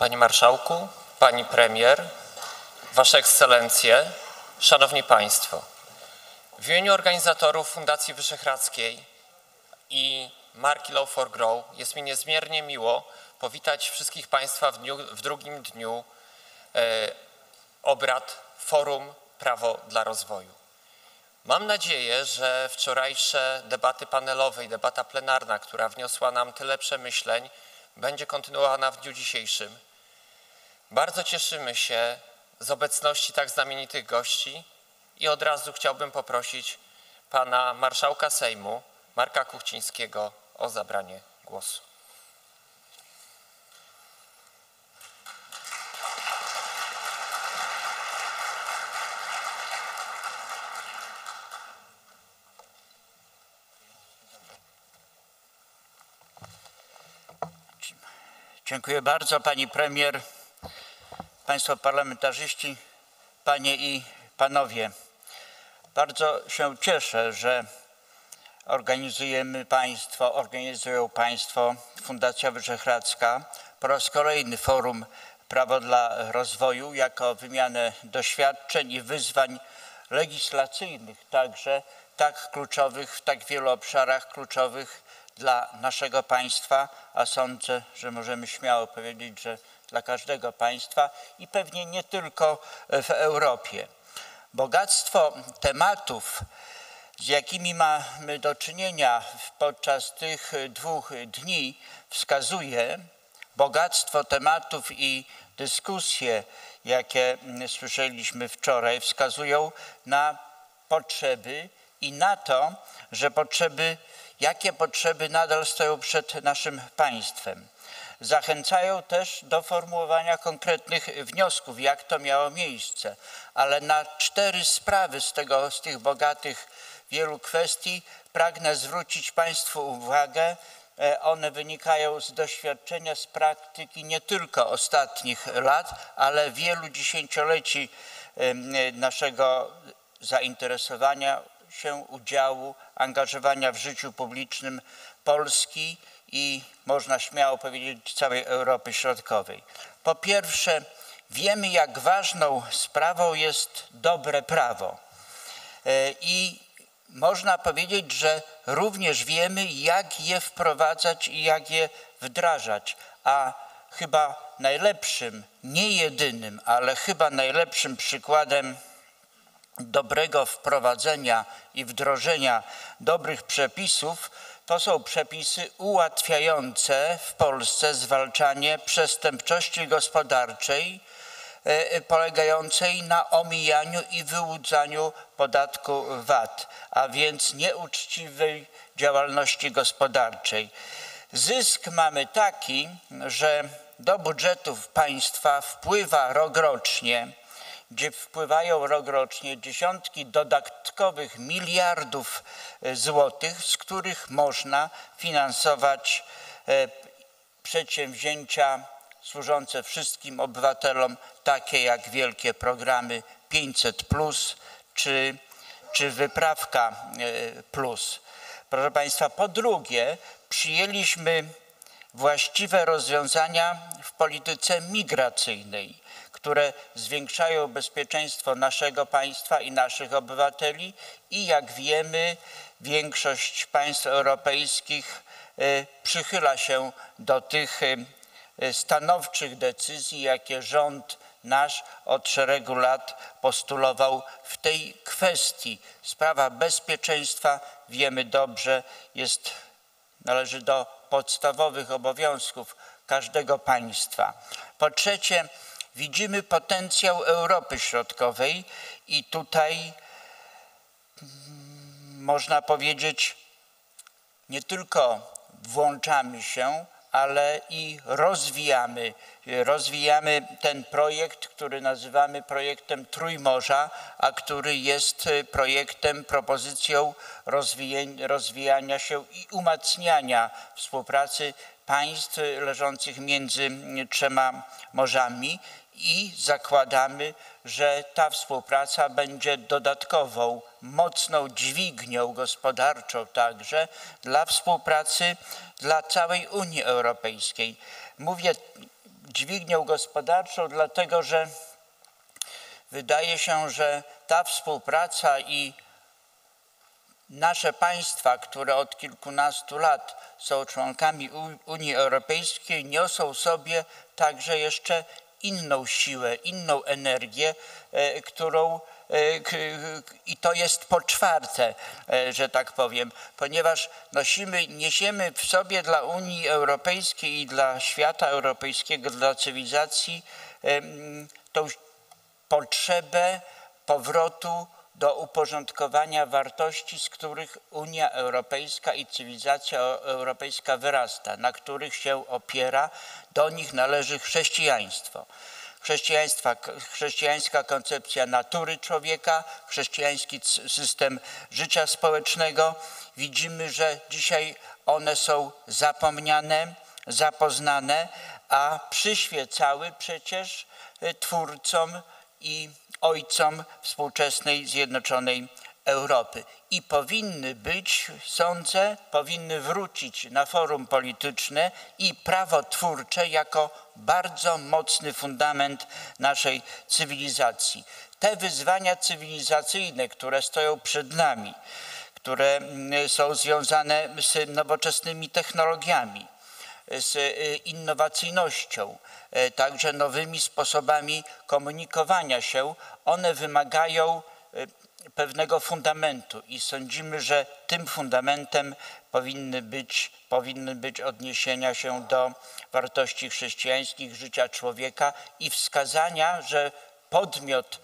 Panie Marszałku, Pani Premier, Wasze Ekscelencje, Szanowni Państwo. W imieniu organizatorów Fundacji Wyszehradzkiej i marki Law for Grow jest mi niezmiernie miło powitać wszystkich Państwa w, dniu, w drugim dniu e, obrad Forum Prawo dla Rozwoju. Mam nadzieję, że wczorajsze debaty panelowe i debata plenarna, która wniosła nam tyle przemyśleń, będzie kontynuowana w dniu dzisiejszym. Bardzo cieszymy się z obecności tak znamienitych gości i od razu chciałbym poprosić pana marszałka Sejmu, Marka Kuchcińskiego o zabranie głosu. Dziękuję bardzo Pani Premier, Państwo Parlamentarzyści, Panie i Panowie. Bardzo się cieszę, że organizujemy Państwo, organizują Państwo Fundacja Wyszehradzka po raz kolejny Forum Prawo dla Rozwoju jako wymianę doświadczeń i wyzwań legislacyjnych także tak kluczowych, w tak wielu obszarach kluczowych dla naszego państwa, a sądzę, że możemy śmiało powiedzieć, że dla każdego państwa i pewnie nie tylko w Europie. Bogactwo tematów, z jakimi mamy do czynienia podczas tych dwóch dni, wskazuje bogactwo tematów i dyskusje, jakie słyszeliśmy wczoraj, wskazują na potrzeby i na to, że potrzeby jakie potrzeby nadal stoją przed naszym państwem. Zachęcają też do formułowania konkretnych wniosków, jak to miało miejsce, ale na cztery sprawy z, tego, z tych bogatych wielu kwestii pragnę zwrócić Państwu uwagę. E, one wynikają z doświadczenia, z praktyki nie tylko ostatnich lat, ale wielu dziesięcioleci naszego zainteresowania się udziału, angażowania w życiu publicznym Polski i można śmiało powiedzieć całej Europy Środkowej. Po pierwsze, wiemy jak ważną sprawą jest dobre prawo e, i można powiedzieć, że również wiemy jak je wprowadzać i jak je wdrażać, a chyba najlepszym, nie jedynym, ale chyba najlepszym przykładem dobrego wprowadzenia i wdrożenia dobrych przepisów to są przepisy ułatwiające w Polsce zwalczanie przestępczości gospodarczej e, e, polegającej na omijaniu i wyłudzaniu podatku VAT, a więc nieuczciwej działalności gospodarczej. Zysk mamy taki, że do budżetów państwa wpływa rokrocznie gdzie wpływają rokrocznie dziesiątki dodatkowych miliardów e, złotych, z których można finansować e, przedsięwzięcia służące wszystkim obywatelom, takie jak wielkie programy 500 plus czy, czy wyprawka e, plus. Proszę Państwa, po drugie, przyjęliśmy właściwe rozwiązania w polityce migracyjnej które zwiększają bezpieczeństwo naszego państwa i naszych obywateli i jak wiemy większość państw europejskich e, przychyla się do tych e, stanowczych decyzji, jakie rząd nasz od szeregu lat postulował w tej kwestii. Sprawa bezpieczeństwa, wiemy dobrze, jest, należy do podstawowych obowiązków każdego państwa. Po trzecie, Widzimy potencjał Europy Środkowej i tutaj mm, można powiedzieć, nie tylko włączamy się, ale i rozwijamy. Rozwijamy ten projekt, który nazywamy projektem Trójmorza, a który jest projektem, propozycją rozwijania się i umacniania współpracy państw leżących między trzema morzami i zakładamy, że ta współpraca będzie dodatkową, mocną dźwignią gospodarczą także dla współpracy dla całej Unii Europejskiej. Mówię dźwignią gospodarczą, dlatego że wydaje się, że ta współpraca i nasze państwa, które od kilkunastu lat są członkami Unii Europejskiej, niosą sobie także jeszcze inną siłę, inną energię, e, którą e, i to jest po czwarte, e, że tak powiem, ponieważ nosimy, niesiemy w sobie dla Unii Europejskiej i dla świata europejskiego, dla cywilizacji tą potrzebę powrotu do uporządkowania wartości, z których Unia Europejska i cywilizacja europejska wyrasta, na których się opiera, do nich należy chrześcijaństwo. Chrześcijaństwa, chrześcijańska koncepcja natury człowieka, chrześcijański system życia społecznego. Widzimy, że dzisiaj one są zapomniane, zapoznane, a przyświecały przecież e, twórcom i ojcom współczesnej Zjednoczonej Europy. I powinny być, sądzę, powinny wrócić na forum polityczne i prawotwórcze jako bardzo mocny fundament naszej cywilizacji. Te wyzwania cywilizacyjne, które stoją przed nami, które mm, są związane z nowoczesnymi technologiami, z y, innowacyjnością, także nowymi sposobami komunikowania się, one wymagają y, pewnego fundamentu i sądzimy, że tym fundamentem powinny być, powinny być odniesienia się do wartości chrześcijańskich życia człowieka i wskazania, że podmiot,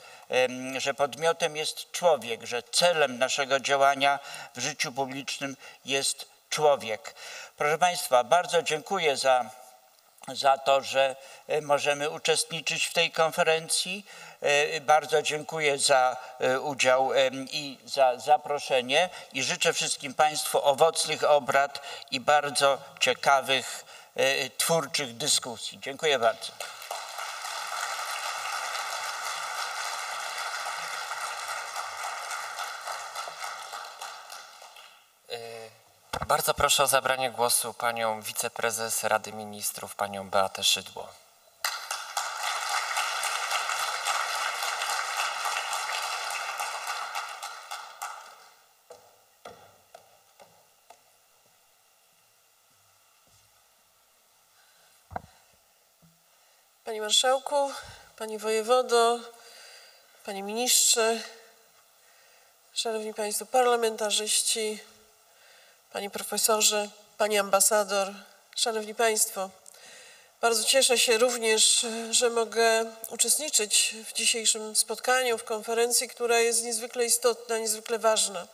że podmiotem jest człowiek, że celem naszego działania w życiu publicznym jest człowiek. Proszę Państwa, bardzo dziękuję za, za to, że e, możemy uczestniczyć w tej konferencji. E, Bardzo dziękuję za e, udział i za zaproszenie i życzę wszystkim Państwu owocnych obrad i bardzo ciekawych, twórczych dyskusji. Dziękuję bardzo. Bardzo proszę o zabranie głosu panią wiceprezes Rady Ministrów, panią Beatę Szydło. Panie Marszałku, Panie Wojewodo, Panie Ministrze, Szanowni Państwo Parlamentarzyści, Panie Profesorze, Pani Ambasador, Szanowni Państwo, bardzo cieszę się również, że mogę uczestniczyć w dzisiejszym spotkaniu, w konferencji, która jest niezwykle istotna, niezwykle ważna.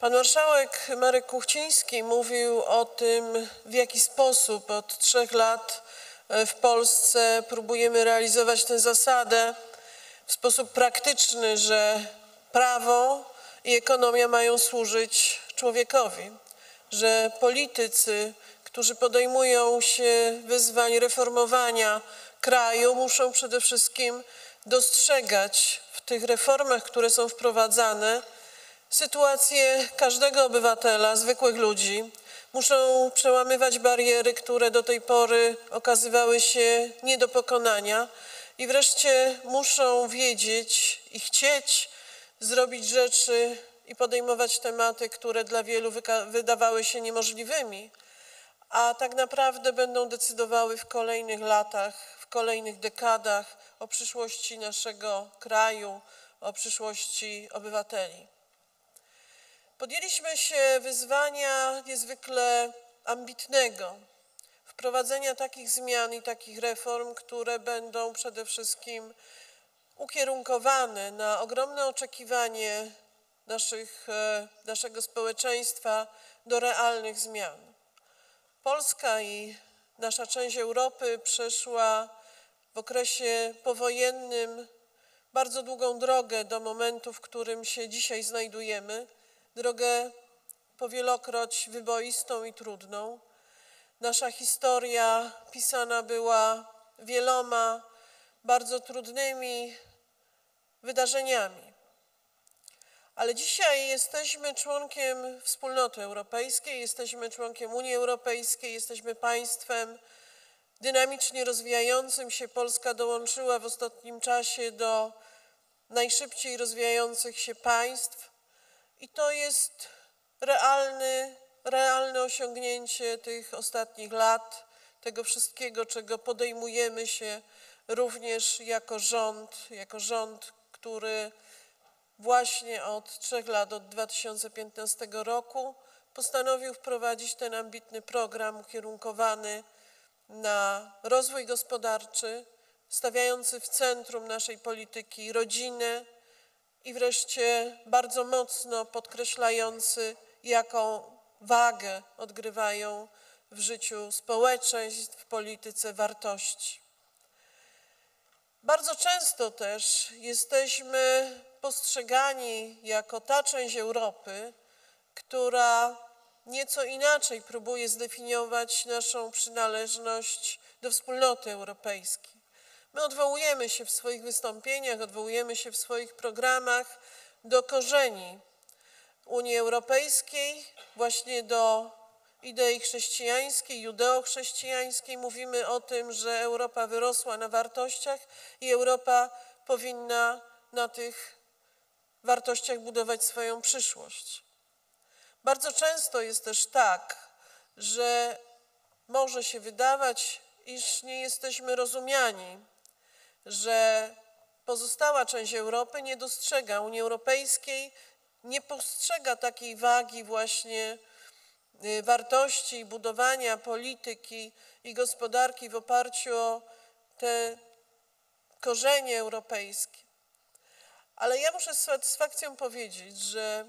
Pan marszałek Marek Kuchciński mówił o tym, w jaki sposób od trzech lat e, w Polsce próbujemy realizować tę zasadę w sposób praktyczny, że prawo i ekonomia mają służyć człowiekowi, że politycy, którzy podejmują się wyzwań reformowania kraju, muszą przede wszystkim dostrzegać w tych reformach, które są wprowadzane, sytuację każdego obywatela, zwykłych ludzi. Muszą przełamywać bariery, które do tej pory okazywały się nie do pokonania i wreszcie muszą wiedzieć i chcieć zrobić rzeczy i podejmować tematy, które dla wielu wydawały się niemożliwymi, a tak naprawdę będą decydowały w kolejnych latach, w kolejnych dekadach o przyszłości naszego kraju, o przyszłości obywateli. Podjęliśmy się wyzwania niezwykle ambitnego wprowadzenia takich zmian i takich reform, które będą przede wszystkim ukierunkowane na ogromne oczekiwanie naszych, e, naszego społeczeństwa do realnych zmian. Polska i nasza część Europy przeszła w okresie powojennym bardzo długą drogę do momentu, w którym się dzisiaj znajdujemy, drogę powielokroć wyboistą i trudną. Nasza historia pisana była wieloma bardzo trudnymi wydarzeniami. Ale dzisiaj jesteśmy członkiem wspólnoty europejskiej, jesteśmy członkiem Unii Europejskiej, jesteśmy państwem, dynamicznie rozwijającym się. Polska dołączyła w ostatnim czasie do najszybciej rozwijających się państw i to jest realny, realne osiągnięcie tych ostatnich lat, tego wszystkiego, czego podejmujemy się również jako rząd, jako rząd, który właśnie od trzech lat, od 2015 roku postanowił wprowadzić ten ambitny program ukierunkowany na rozwój gospodarczy, stawiający w centrum naszej polityki rodzinę i wreszcie bardzo mocno podkreślający, jaką wagę odgrywają w życiu społeczeństw, w polityce wartości. Bardzo często też jesteśmy postrzegani jako ta część Europy, która nieco inaczej próbuje zdefiniować naszą przynależność do wspólnoty europejskiej. My odwołujemy się w swoich wystąpieniach, odwołujemy się w swoich programach do korzeni Unii Europejskiej, właśnie do idei chrześcijańskiej, judeo-chrześcijańskiej. Mówimy o tym, że Europa wyrosła na wartościach i Europa powinna na tych wartościach budować swoją przyszłość. Bardzo często jest też tak, że może się wydawać, iż nie jesteśmy rozumiani, że pozostała część Europy nie dostrzega Unii Europejskiej, nie postrzega takiej wagi właśnie y, wartości budowania polityki i gospodarki w oparciu o te korzenie europejskie. Ale ja muszę z satysfakcją powiedzieć, że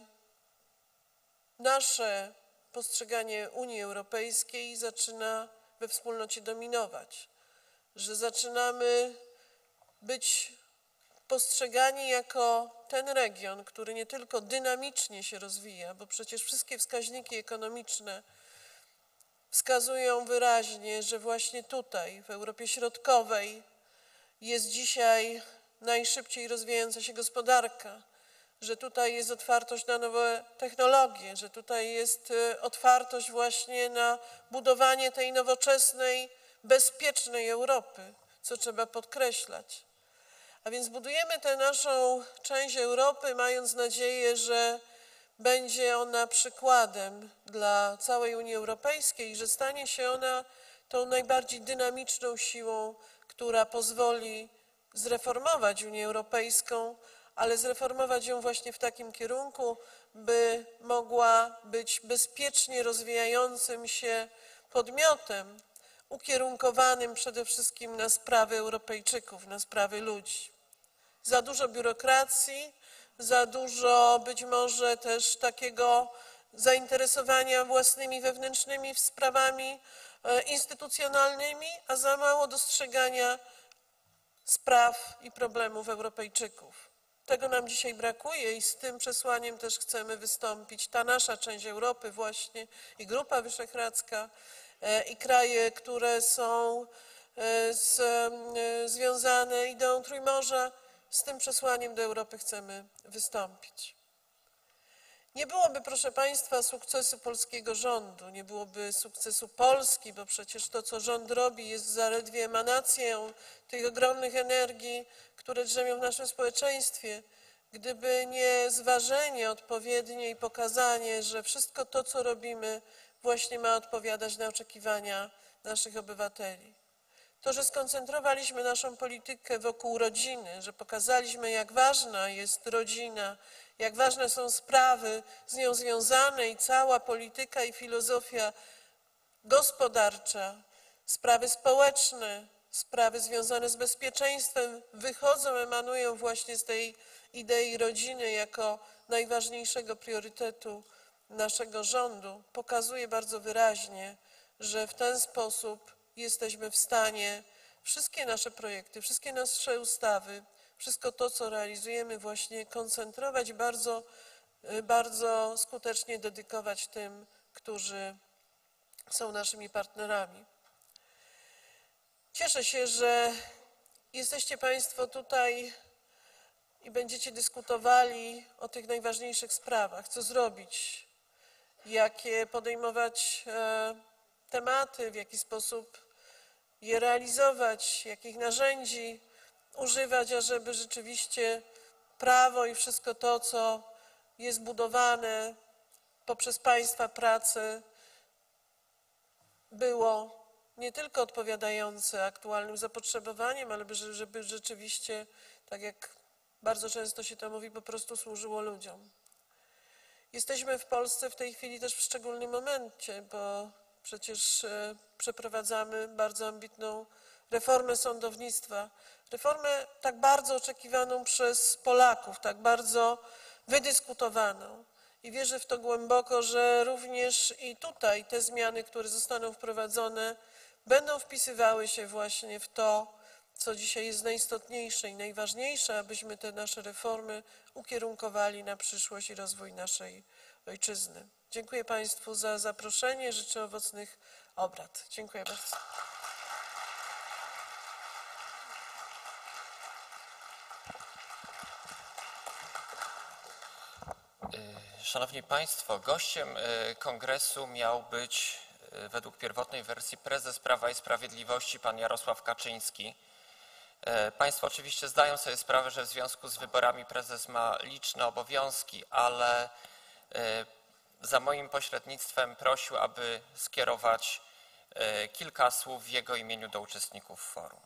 nasze postrzeganie Unii Europejskiej zaczyna we wspólnocie dominować, że zaczynamy być postrzegani jako ten region, który nie tylko dynamicznie się rozwija, bo przecież wszystkie wskaźniki ekonomiczne wskazują wyraźnie, że właśnie tutaj, w Europie Środkowej, jest dzisiaj najszybciej rozwijająca się gospodarka, że tutaj jest otwartość na nowe technologie, że tutaj jest y, otwartość właśnie na budowanie tej nowoczesnej, bezpiecznej Europy, co trzeba podkreślać. A więc budujemy tę naszą część Europy, mając nadzieję, że będzie ona przykładem dla całej Unii Europejskiej, że stanie się ona tą najbardziej dynamiczną siłą, która pozwoli zreformować Unię Europejską, ale zreformować ją właśnie w takim kierunku, by mogła być bezpiecznie rozwijającym się podmiotem, ukierunkowanym przede wszystkim na sprawy Europejczyków, na sprawy ludzi. Za dużo biurokracji, za dużo być może też takiego zainteresowania własnymi wewnętrznymi sprawami e, instytucjonalnymi, a za mało dostrzegania spraw i problemów Europejczyków. Tego nam dzisiaj brakuje i z tym przesłaniem też chcemy wystąpić. Ta nasza część Europy właśnie i Grupa Wyszehradzka e, i kraje, które są e, z, e, związane ideą Trójmorza, z tym przesłaniem do Europy chcemy wystąpić. Nie byłoby, proszę Państwa, sukcesu polskiego rządu, nie byłoby sukcesu Polski, bo przecież to, co rząd robi, jest zaledwie emanacją tych ogromnych energii, które drzemią w naszym społeczeństwie. Gdyby nie zważenie odpowiednie i pokazanie, że wszystko to, co robimy, właśnie ma odpowiadać na oczekiwania naszych obywateli. To, że skoncentrowaliśmy naszą politykę wokół rodziny, że pokazaliśmy, jak ważna jest rodzina, jak ważne są sprawy z nią związane i cała polityka i filozofia gospodarcza, sprawy społeczne, sprawy związane z bezpieczeństwem wychodzą, emanują właśnie z tej idei rodziny jako najważniejszego priorytetu naszego rządu. Pokazuje bardzo wyraźnie, że w ten sposób jesteśmy w stanie wszystkie nasze projekty, wszystkie nasze ustawy wszystko to, co realizujemy, właśnie koncentrować bardzo, y, bardzo skutecznie dedykować tym, którzy są naszymi partnerami. Cieszę się, że jesteście Państwo tutaj i będziecie dyskutowali o tych najważniejszych sprawach, co zrobić, jakie podejmować e, tematy, w jaki sposób je realizować, jakich narzędzi używać, ażeby rzeczywiście prawo i wszystko to, co jest budowane poprzez Państwa pracę, było nie tylko odpowiadające aktualnym zapotrzebowaniom, ale by- żeby rzeczywiście, tak jak bardzo często się to mówi, po prostu służyło ludziom. Jesteśmy w Polsce w tej chwili też w szczególnym momencie, bo przecież e, przeprowadzamy bardzo ambitną reformę sądownictwa. Reformę tak bardzo oczekiwaną przez Polaków, tak bardzo wydyskutowaną. I wierzę w to głęboko, że również i tutaj te zmiany, które zostaną wprowadzone, będą wpisywały się właśnie w to, co dzisiaj jest najistotniejsze i najważniejsze, abyśmy te nasze reformy ukierunkowali na przyszłość i rozwój naszej ojczyzny. Dziękuję Państwu za zaproszenie. Życzę owocnych obrad. Dziękuję bardzo. Szanowni Państwo, gościem e, kongresu miał być e, według pierwotnej wersji prezes Prawa i Sprawiedliwości pan Jarosław Kaczyński. E, Państwo oczywiście zdają sobie sprawę, że w związku z wyborami prezes ma liczne obowiązki, ale za moim pośrednictwem prosił, aby skierować kilka słów w jego imieniu do uczestników forum.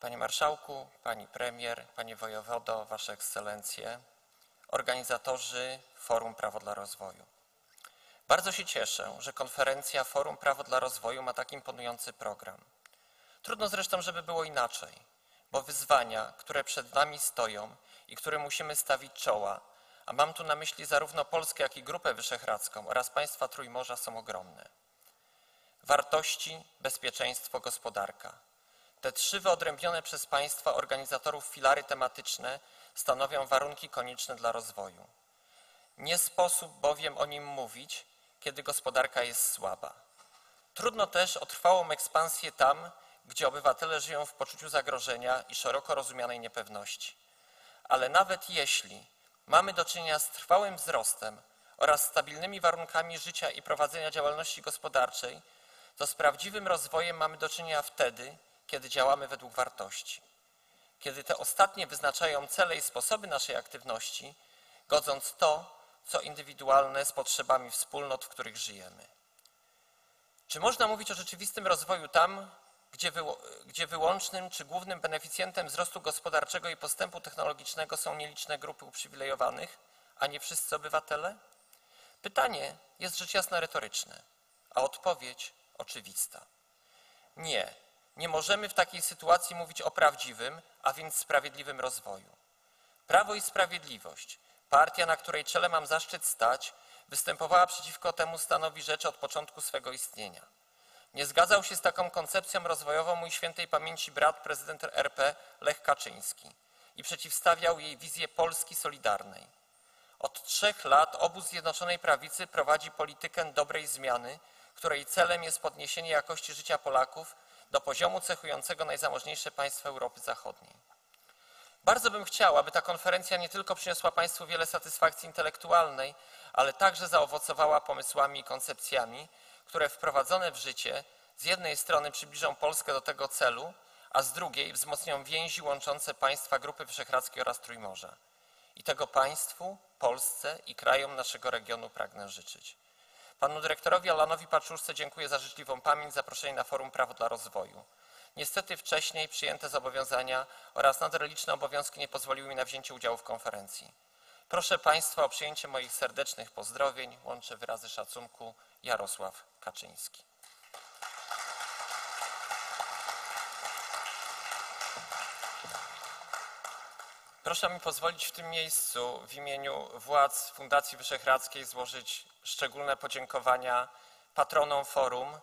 Panie Marszałku, Pani Premier, Panie Wojewodo, Wasze Ekscelencje, organizatorzy Forum Prawo dla Rozwoju. Bardzo się cieszę, że konferencja Forum Prawo dla Rozwoju ma tak imponujący program. Trudno zresztą, żeby było inaczej, bo wyzwania, które przed nami stoją i które musimy stawić czoła, a mam tu na myśli zarówno Polskę, jak i Grupę Wyszehradzką oraz państwa Trójmorza są ogromne. Wartości, bezpieczeństwo, gospodarka. Te trzy wyodrębnione przez państwa organizatorów filary tematyczne stanowią warunki konieczne dla rozwoju. Nie sposób bowiem o nim mówić, kiedy gospodarka jest słaba. Trudno też o trwałą ekspansję tam, gdzie obywatele żyją w poczuciu zagrożenia i szeroko rozumianej niepewności. Ale nawet jeśli mamy do czynienia z trwałym wzrostem oraz stabilnymi warunkami życia i prowadzenia działalności gospodarczej, to z prawdziwym rozwojem mamy do czynienia wtedy, kiedy działamy według wartości. Kiedy te ostatnie wyznaczają cele i sposoby naszej aktywności, godząc to, co indywidualne z potrzebami wspólnot, w których żyjemy. Czy można mówić o rzeczywistym rozwoju tam, gdzie, gdzie wyłącznym czy głównym beneficjentem wzrostu gospodarczego i postępu technologicznego są nieliczne grupy uprzywilejowanych, a nie wszyscy obywatele? Pytanie jest rzecz jasna retoryczne, a odpowiedź oczywista. Nie, nie możemy w takiej sytuacji mówić o prawdziwym, a więc sprawiedliwym rozwoju. Prawo i Sprawiedliwość, partia, na której czele mam zaszczyt stać, występowała przeciwko temu stanowi rzeczy od początku swego istnienia. Nie zgadzał się z taką koncepcją rozwojową mój świętej pamięci brat prezydent RP Lech Kaczyński i przeciwstawiał jej wizję Polski Solidarnej. Od trzech lat obóz Zjednoczonej Prawicy prowadzi politykę dobrej zmiany, której celem jest podniesienie jakości życia Polaków do poziomu cechującego najzamożniejsze państwa Europy Zachodniej. Bardzo bym chciał, aby ta konferencja nie tylko przyniosła Państwu wiele satysfakcji intelektualnej, ale także zaowocowała pomysłami i koncepcjami, które wprowadzone w życie z jednej strony przybliżą Polskę do tego celu, a z drugiej wzmocnią więzi łączące państwa Grupy Wyszehradzkiej oraz Trójmorza. I tego państwu, Polsce i krajom naszego regionu pragnę życzyć. Panu dyrektorowi Alanowi Paczuszce dziękuję za życzliwą pamięć zaproszenie na forum Prawo dla Rozwoju. Niestety wcześniej przyjęte zobowiązania oraz nader liczne obowiązki nie pozwoliły mi na wzięcie udziału w konferencji. Proszę Państwa o przyjęcie moich serdecznych pozdrowień. Łączę wyrazy szacunku. Jarosław Kaczyński. Proszę mi pozwolić w tym miejscu w imieniu władz Fundacji Wyszehradzkiej złożyć szczególne podziękowania patronom forum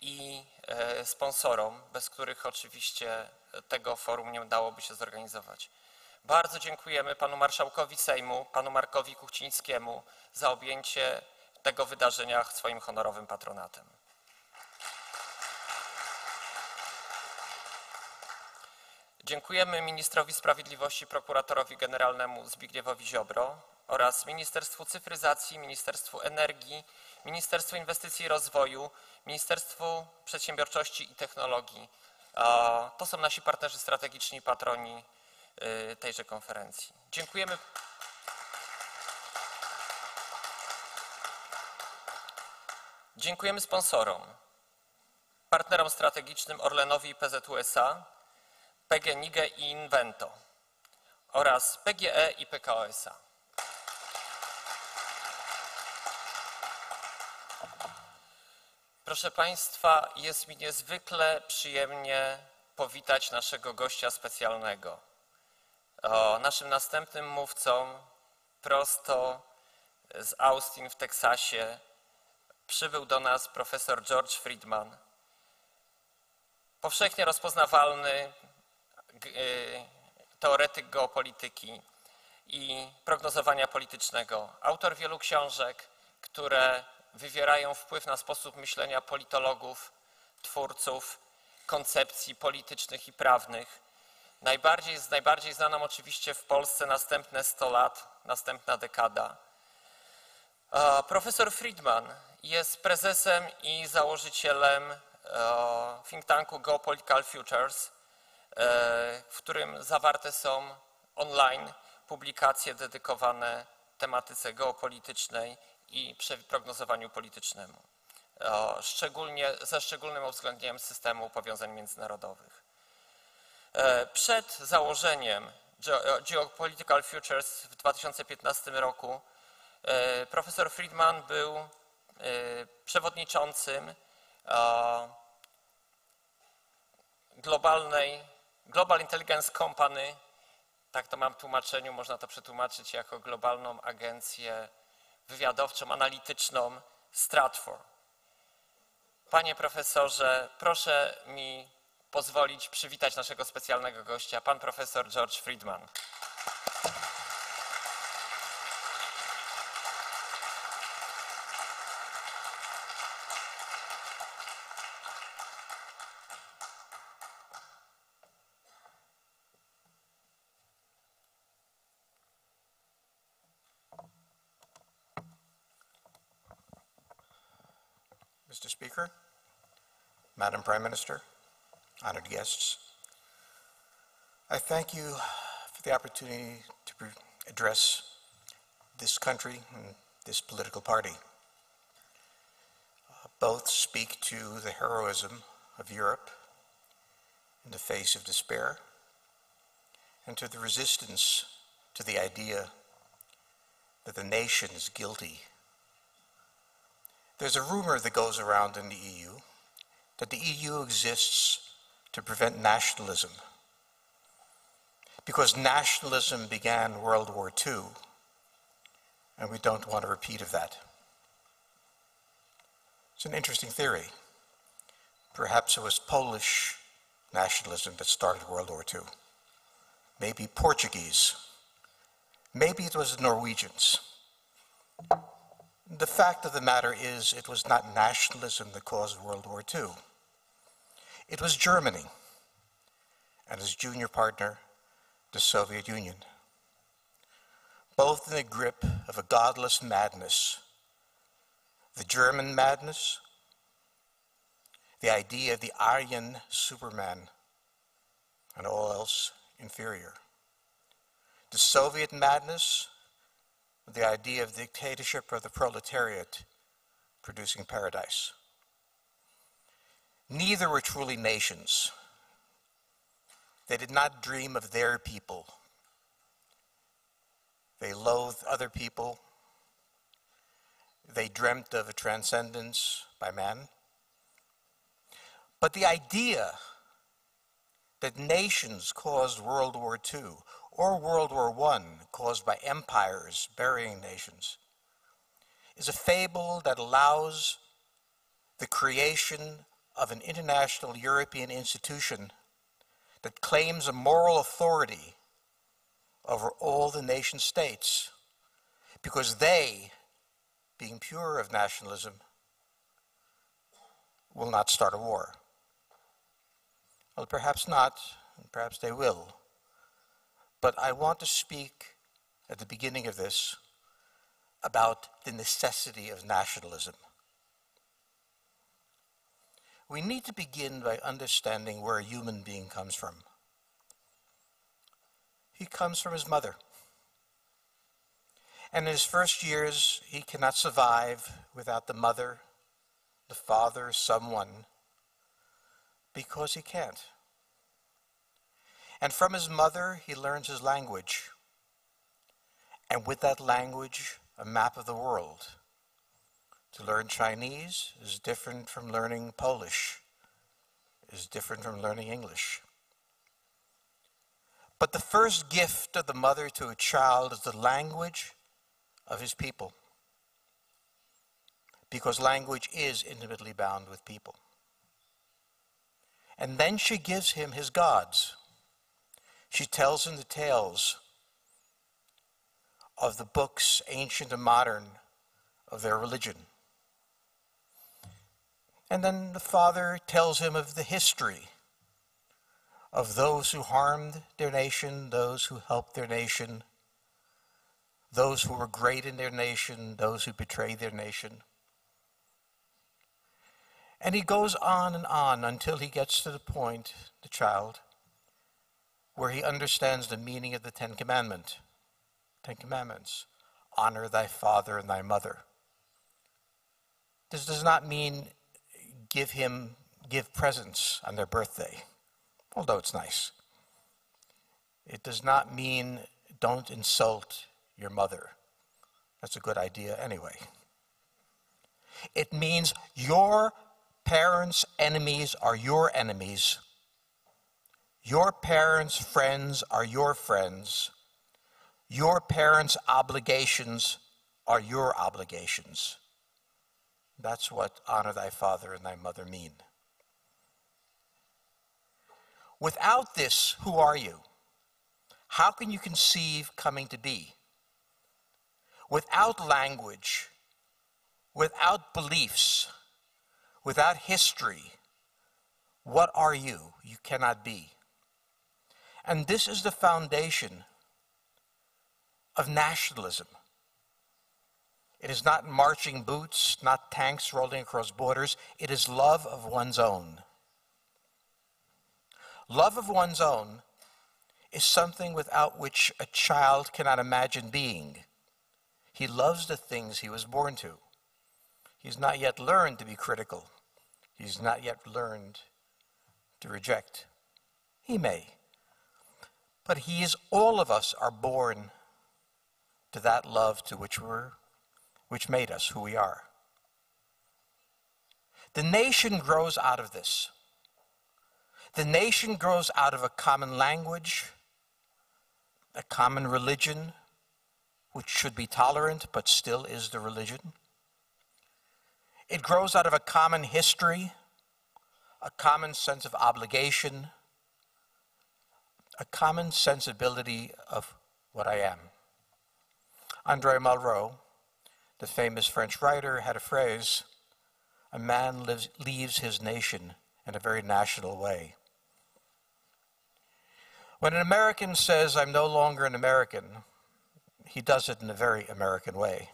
i e, sponsorom, bez których oczywiście tego forum nie udałoby się zorganizować. Bardzo dziękujemy panu marszałkowi Sejmu, panu Markowi Kuchcińskiemu za objęcie tego wydarzenia swoim honorowym patronatem. Dziękujemy ministrowi sprawiedliwości, prokuratorowi generalnemu Zbigniewowi Ziobro oraz Ministerstwu Cyfryzacji, Ministerstwu Energii, Ministerstwu Inwestycji i Rozwoju, Ministerstwu Przedsiębiorczości i Technologii. To są nasi partnerzy strategiczni patroni y, tejże konferencji. Dziękujemy. Dziękujemy sponsorom, partnerom strategicznym Orlenowi i PZUSA, PGNiG i Invento oraz PGE i PKO SA. Proszę Państwa, jest mi niezwykle przyjemnie powitać naszego gościa specjalnego. O, naszym następnym mówcą prosto z Austin w Teksasie przybył do nas profesor George Friedman, powszechnie rozpoznawalny y, teoretyk geopolityki i prognozowania politycznego, autor wielu książek, które wywierają wpływ na sposób myślenia politologów, twórców koncepcji politycznych i prawnych. Najbardziej, najbardziej znaną oczywiście w Polsce następne 100 lat, następna dekada. Profesor Friedman jest prezesem i założycielem e, think tanku Geopolitical Futures, e, w którym zawarte są online publikacje dedykowane tematyce geopolitycznej i prognozowaniu politycznemu, e, szczególnie, ze szczególnym uwzględnieniem systemu powiązań międzynarodowych. E, Przed założeniem Geo- Geopolitical Futures w 2015 roku e, profesor Friedman był e, przewodniczącym e, globalnej Global Intelligence Company, tak to mam w tłumaczeniu, można to przetłumaczyć jako globalną agencję wywiadowczą, analityczną Stratfor. Panie profesorze, proszę mi pozwolić przywitać naszego specjalnego gościa, pan profesor George Friedman. Prime Minister, honored guests, I thank you for the opportunity to address this country and this political party. Uh, Both speak to the heroism of Europe in the face of despair and to the resistance to the idea that the nation is guilty there's a rumor that goes around in the EU that the EU exists to prevent nationalism. Because nationalism began World War II, and we don't want a repeat of that. It's an interesting theory. Perhaps it was Polish nationalism that started World War II. Maybe Portuguese. Maybe it was the Norwegians. The fact of the matter is, it was not nationalism that caused World War II. It was Germany and its junior partner, the Soviet Union. Both in the grip of a godless madness. The German madness, the idea of the Aryan Superman, and all else inferior. The Soviet madness, the idea of dictatorship of the proletariat producing paradise. Neither were truly nations. They did not dream of their people. They loathed other people. They dreamt of a transcendence by man. But the idea that nations caused World War II or World War I caused by empires burying nations is a fable that allows the creation of an international European institution that claims a moral authority over all the nation states because they, being pure of nationalism, will not start a war. Well, perhaps not, and perhaps they will. But I want to speak at the beginning of this about the necessity of nationalism. We need to begin by understanding where a human being comes from. He comes from his mother. And in his first years, he cannot survive without the mother, the father, someone, because he can't. And from his mother, he learns his language. And with that language, a map of the world. To learn Chinese is different from learning Polish, is different from learning English. But the first gift of the mother to a child is the language of his people. Because language is intimately bound with people. And then she gives him his gods. She tells him the tales of the books, ancient and modern, of their religion. And then the father tells him of the history of those who harmed their nation, those who helped their nation, those who were great in their nation, those who betrayed their nation. And he goes on and on until he gets to the point, the child, where he understands the meaning of the Ten Commandment, Ten Commandments. Honor thy father and thy mother. This does not mean give him give presents on their birthday, although it's nice. It does not mean don't insult your mother. That's a good idea anyway. It means your parents' enemies are your enemies. Your parents' friends are your friends. Your parents' obligations are your obligations. That's what honor thy father and thy mother mean. Without this, who are you? How can you conceive coming to be? Without language, without beliefs, without history, what are you? You cannot be. And this is the foundation of nationalism. It is not marching boots, not tanks rolling across borders. It is love of one's own. Love of one's own is something without which a child cannot imagine being. He loves the things he was born to. He's not yet learned to be critical. He's not yet learned to reject. He may. But he is, all of us are born to that love to which we're which made us who we are. The nation grows out of this. The nation grows out of a common language, a common religion, which should be tolerant but still is the religion. It grows out of a common history, a common sense of obligation, a common sensibility of what I am. Andre Malraux the famous French writer, had a phrase a man lives, leaves his nation in a very national way. When an American says, I'm no longer an American, he does it in a very American way.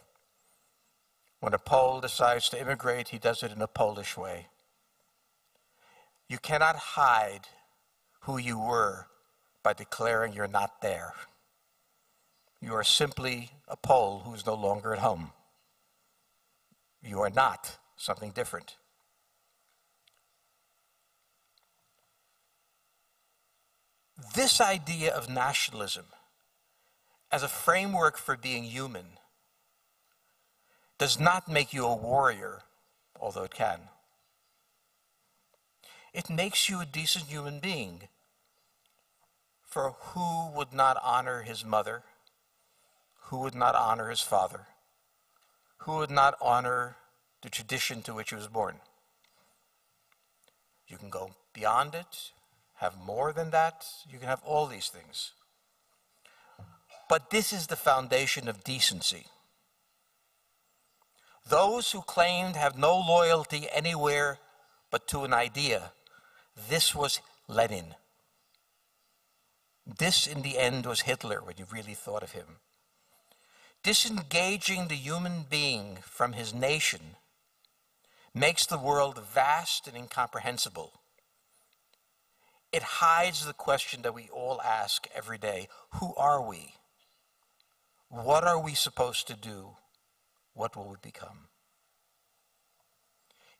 When a Pole decides to immigrate, he does it in a Polish way. You cannot hide who you were by declaring you're not there. You are simply a Pole who's no longer at home. You are not something different. This idea of nationalism as a framework for being human does not make you a warrior, although it can. It makes you a decent human being. For who would not honor his mother? Who would not honor his father? who would not honor the tradition to which he was born. You can go beyond it, have more than that, you can have all these things. But this is the foundation of decency. Those who claimed have no loyalty anywhere but to an idea, this was Lenin. This, in the end, was Hitler when you really thought of him disengaging the human being from his nation makes the world vast and incomprehensible. It hides the question that we all ask every day Who are we? What are we supposed to do? What will we become?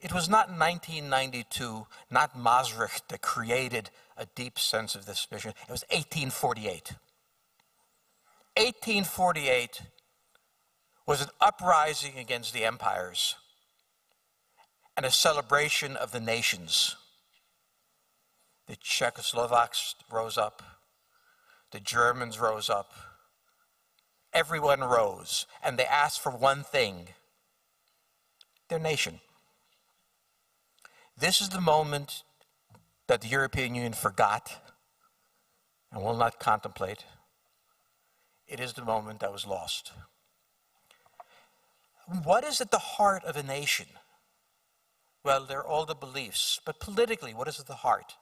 It was not 1992, not Maastricht, that created a deep sense of this vision. It was 1848. 1848 was an uprising against the empires and a celebration of the nations. The Czechoslovaks rose up, the Germans rose up, everyone rose, and they asked for one thing their nation. This is the moment that the European Union forgot and will not contemplate. It is the moment that was lost. What is at the heart of a nation? Well, they're all the beliefs, but politically, what is at the heart?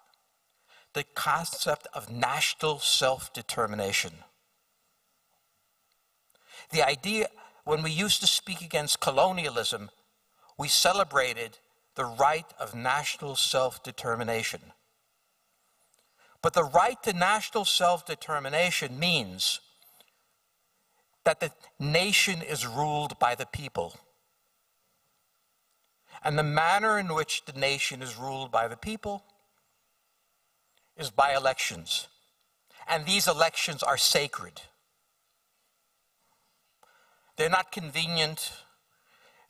The concept of national self determination. The idea, when we used to speak against colonialism, we celebrated the right of national self determination. But the right to national self determination means that the nation is ruled by the people. And the manner in which the nation is ruled by the people is by elections. And these elections are sacred. They're not convenient.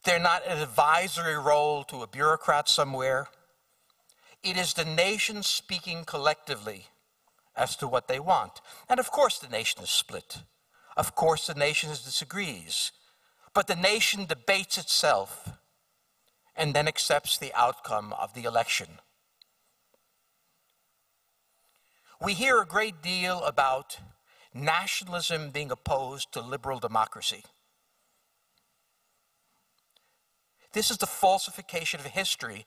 They're not an advisory role to a bureaucrat somewhere. It is the nation speaking collectively as to what they want. And of course, the nation is split. Of course, the nation disagrees. But the nation debates itself and then accepts the outcome of the election. We hear a great deal about nationalism being opposed to liberal democracy. This is the falsification of history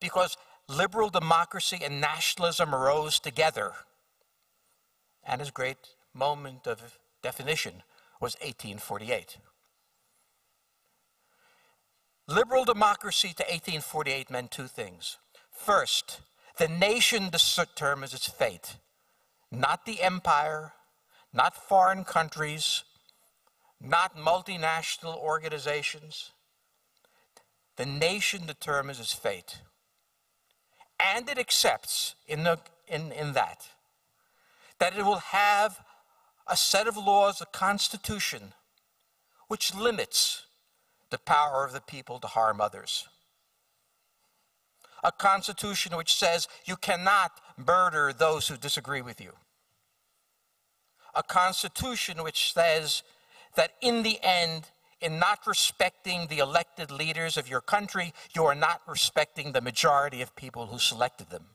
because liberal democracy and nationalism arose together. And his great moment of definition was 1848. Liberal democracy to 1848 meant two things. First, the nation determines its fate, not the empire, not foreign countries, not multinational organizations. The nation determines its fate. And it accepts in, the, in, in that that it will have a set of laws, a constitution, which limits the power of the people to harm others. A constitution which says you cannot murder those who disagree with you. A constitution which says that in the end, in not respecting the elected leaders of your country, you are not respecting the majority of people who selected them.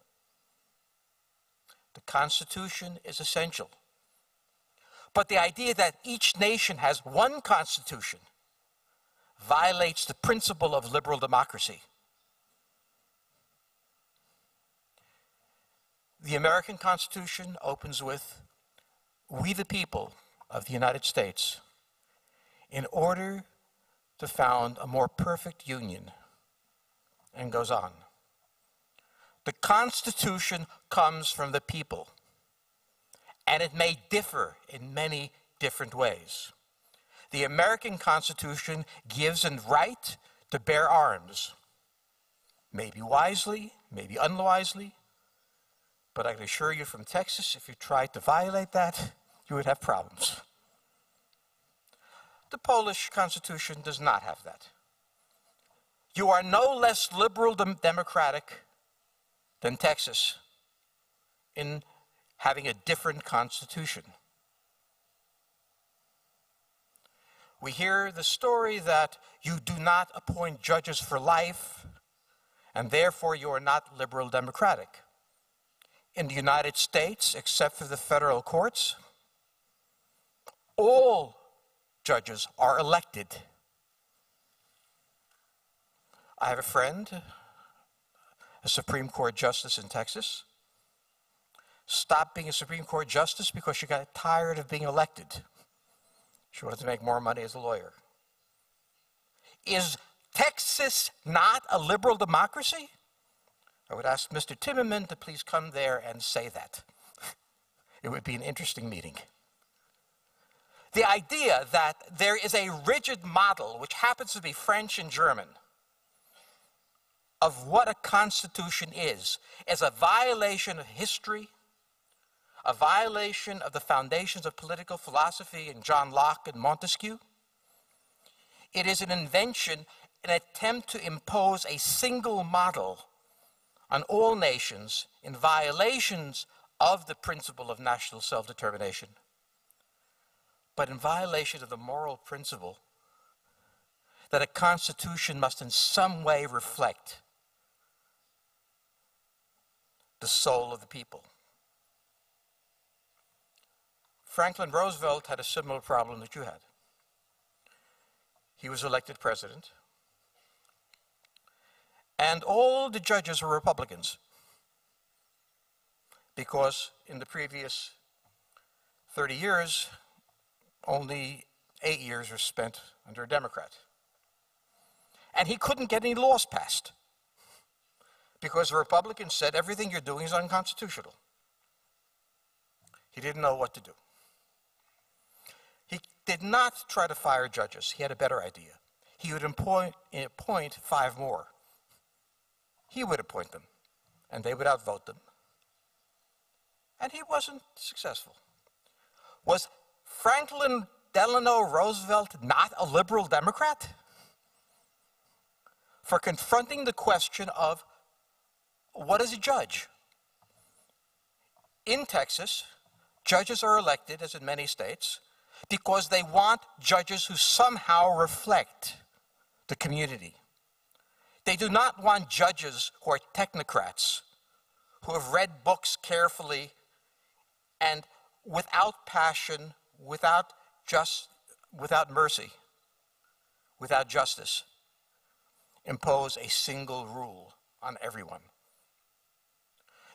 The Constitution is essential. But the idea that each nation has one constitution violates the principle of liberal democracy. The American Constitution opens with We the people of the United States, in order to found a more perfect union, and goes on. The Constitution comes from the people and it may differ in many different ways. The American Constitution gives a right to bear arms, maybe wisely, maybe unwisely, but I can assure you from Texas, if you tried to violate that, you would have problems. The Polish Constitution does not have that. You are no less liberal democratic than Texas in having a different constitution. We hear the story that you do not appoint judges for life, and therefore you are not liberal democratic. In the United States, except for the federal courts, all judges are elected. I have a friend, a Supreme Court justice in Texas, stopped being a Supreme Court justice because she got tired of being elected. She wanted to make more money as a lawyer. Is Texas not a liberal democracy? I would ask Mr. Timmerman to please come there and say that. It would be an interesting meeting. The idea that there is a rigid model, which happens to be French and German, of what a constitution is, is a violation of history, a violation of the foundations of political philosophy in John Locke and Montesquieu. It is an invention, an attempt to impose a single model on all nations in violations of the principle of national self determination, but in violation of the moral principle that a constitution must in some way reflect the soul of the people. Franklin Roosevelt had a similar problem that you had. He was elected president, and all the judges were Republicans because in the previous 30 years, only eight years were spent under a Democrat. And he couldn't get any laws passed because the Republicans said everything you're doing is unconstitutional. He didn't know what to do. He did not try to fire judges. He had a better idea. He would appoint, appoint five more. He would appoint them, and they would outvote them. And he wasn't successful. Was Franklin Delano Roosevelt not a liberal Democrat? For confronting the question of what is a judge? In Texas, judges are elected, as in many states, because they want judges who somehow reflect the community. They do not want judges who are technocrats, who have read books carefully and without passion, without just, without mercy, without justice, impose a single rule on everyone.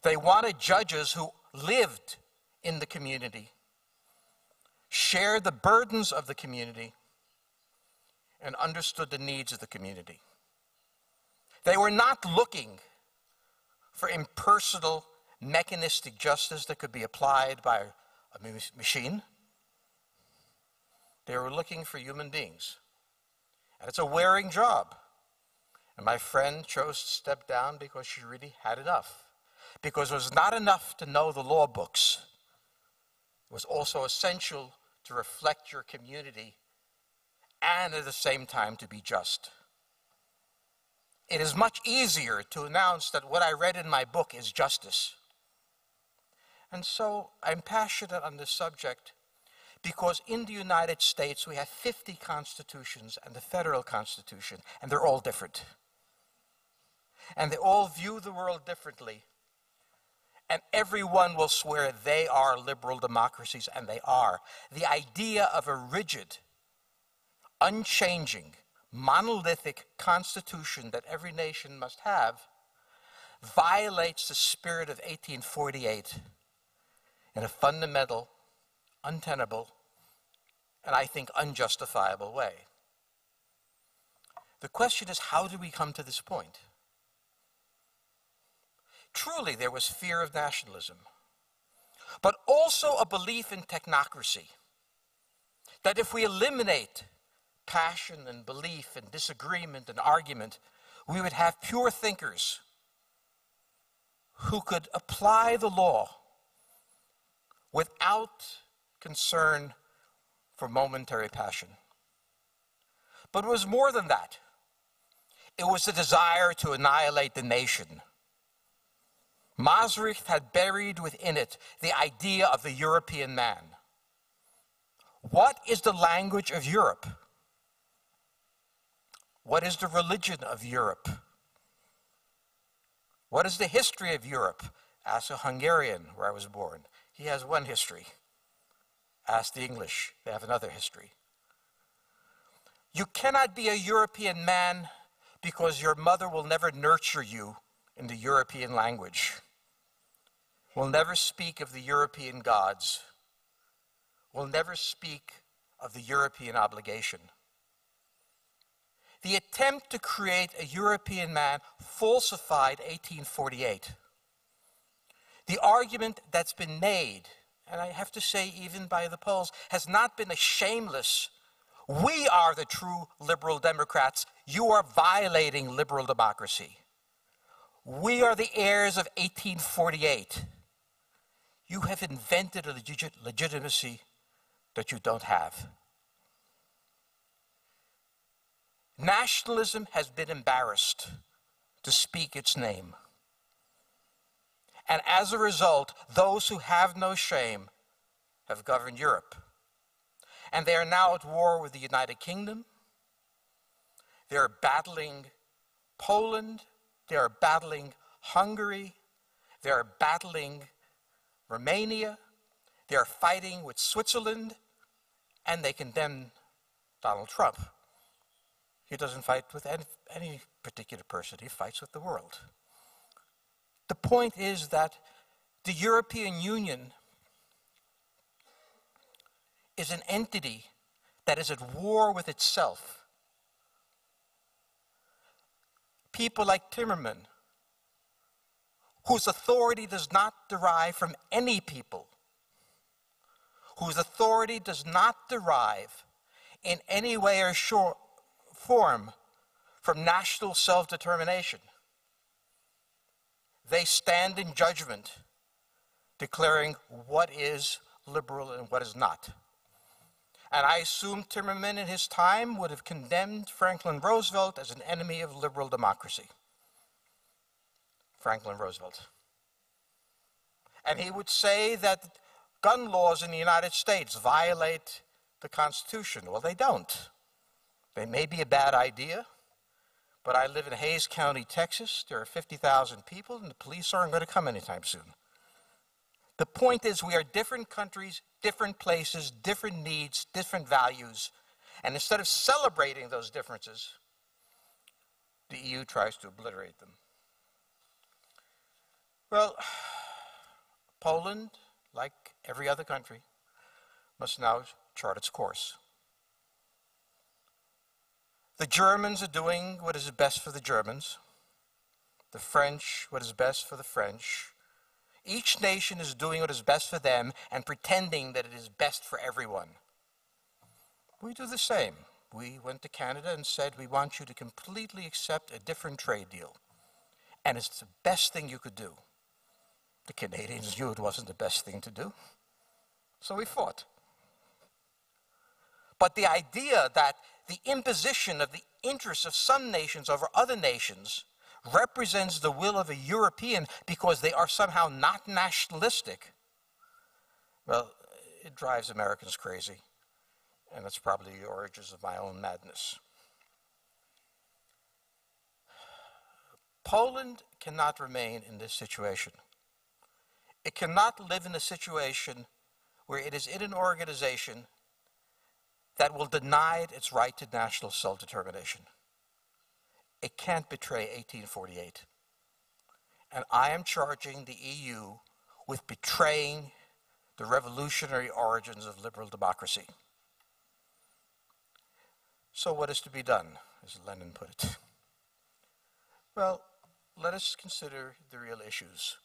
They wanted judges who lived in the community, shared the burdens of the community, and understood the needs of the community. They were not looking for impersonal, mechanistic justice that could be applied by a machine. They were looking for human beings. And it's a wearing job. And my friend chose to step down because she really had enough. Because it was not enough to know the law books, it was also essential to reflect your community and at the same time to be just. It is much easier to announce that what I read in my book is justice. And so I'm passionate on this subject because in the United States we have 50 constitutions and the federal constitution, and they're all different. And they all view the world differently. And everyone will swear they are liberal democracies, and they are. The idea of a rigid, unchanging, monolithic constitution that every nation must have violates the spirit of 1848 in a fundamental, untenable, and I think unjustifiable way. The question is how did we come to this point? Truly, there was fear of nationalism, but also a belief in technocracy. That if we eliminate passion and belief and disagreement and argument, we would have pure thinkers who could apply the law without concern for momentary passion. But it was more than that. It was the desire to annihilate the nation. Maastricht had buried within it the idea of the European man. What is the language of Europe? What is the religion of Europe? What is the history of Europe? Ask a Hungarian, where I was born. He has one history. Ask the English, they have another history. You cannot be a European man because your mother will never nurture you in the European language, will never speak of the European gods, will never speak of the European obligation. the attempt to create a European man falsified 1848. The argument that's been made, and I have to say, even by the Poles, has not been a shameless, we are the true liberal Democrats, you are violating liberal democracy. We are the heirs of 1848. You have invented a legit- legitimacy that you don't have. Nationalism has been embarrassed to speak its name. And as a result, those who have no shame have governed Europe. And they are now at war with the United Kingdom. They are battling Poland. They are battling Hungary. They are battling Romania. They are fighting with Switzerland. And they condemn Donald Trump. He doesn't fight with any, any particular person, he fights with the world. The point is that the European Union is an entity that is at war with itself. People like Timmerman, whose authority does not derive from any people, whose authority does not derive in any way or form from national self determination. They stand in judgment, declaring what is liberal and what is not. And I assume Timmerman in his time would have condemned Franklin Roosevelt as an enemy of liberal democracy. Franklin Roosevelt. And he would say that gun laws in the United States violate the Constitution. Well, they don't. They may be a bad idea, but I live in Hays County, Texas. There are 50,000 people, and the police aren't going to come anytime soon. The point is, we are different countries, different places, different needs, different values. And instead of celebrating those differences, the EU tries to obliterate them. Well, Poland, like every other country, must now chart its course. The Germans are doing what is best for the Germans, the French, what is best for the French. Each nation is doing what is best for them and pretending that it is best for everyone. We do the same. We went to Canada and said, We want you to completely accept a different trade deal. And it's the best thing you could do. The Canadians knew it wasn't the best thing to do. So we fought. But the idea that the imposition of the interests of some nations over other nations represents the will of a European because they are somehow not nationalistic, well, it drives Americans crazy. And that's probably the origins of my own madness. Poland cannot remain in this situation. It cannot live in a situation where it is in an organization that will deny it its right to national self determination. It can't betray 1848. And I am charging the EU with betraying the revolutionary origins of liberal democracy. So, what is to be done, as Lenin put it? Well, let us consider the real issues.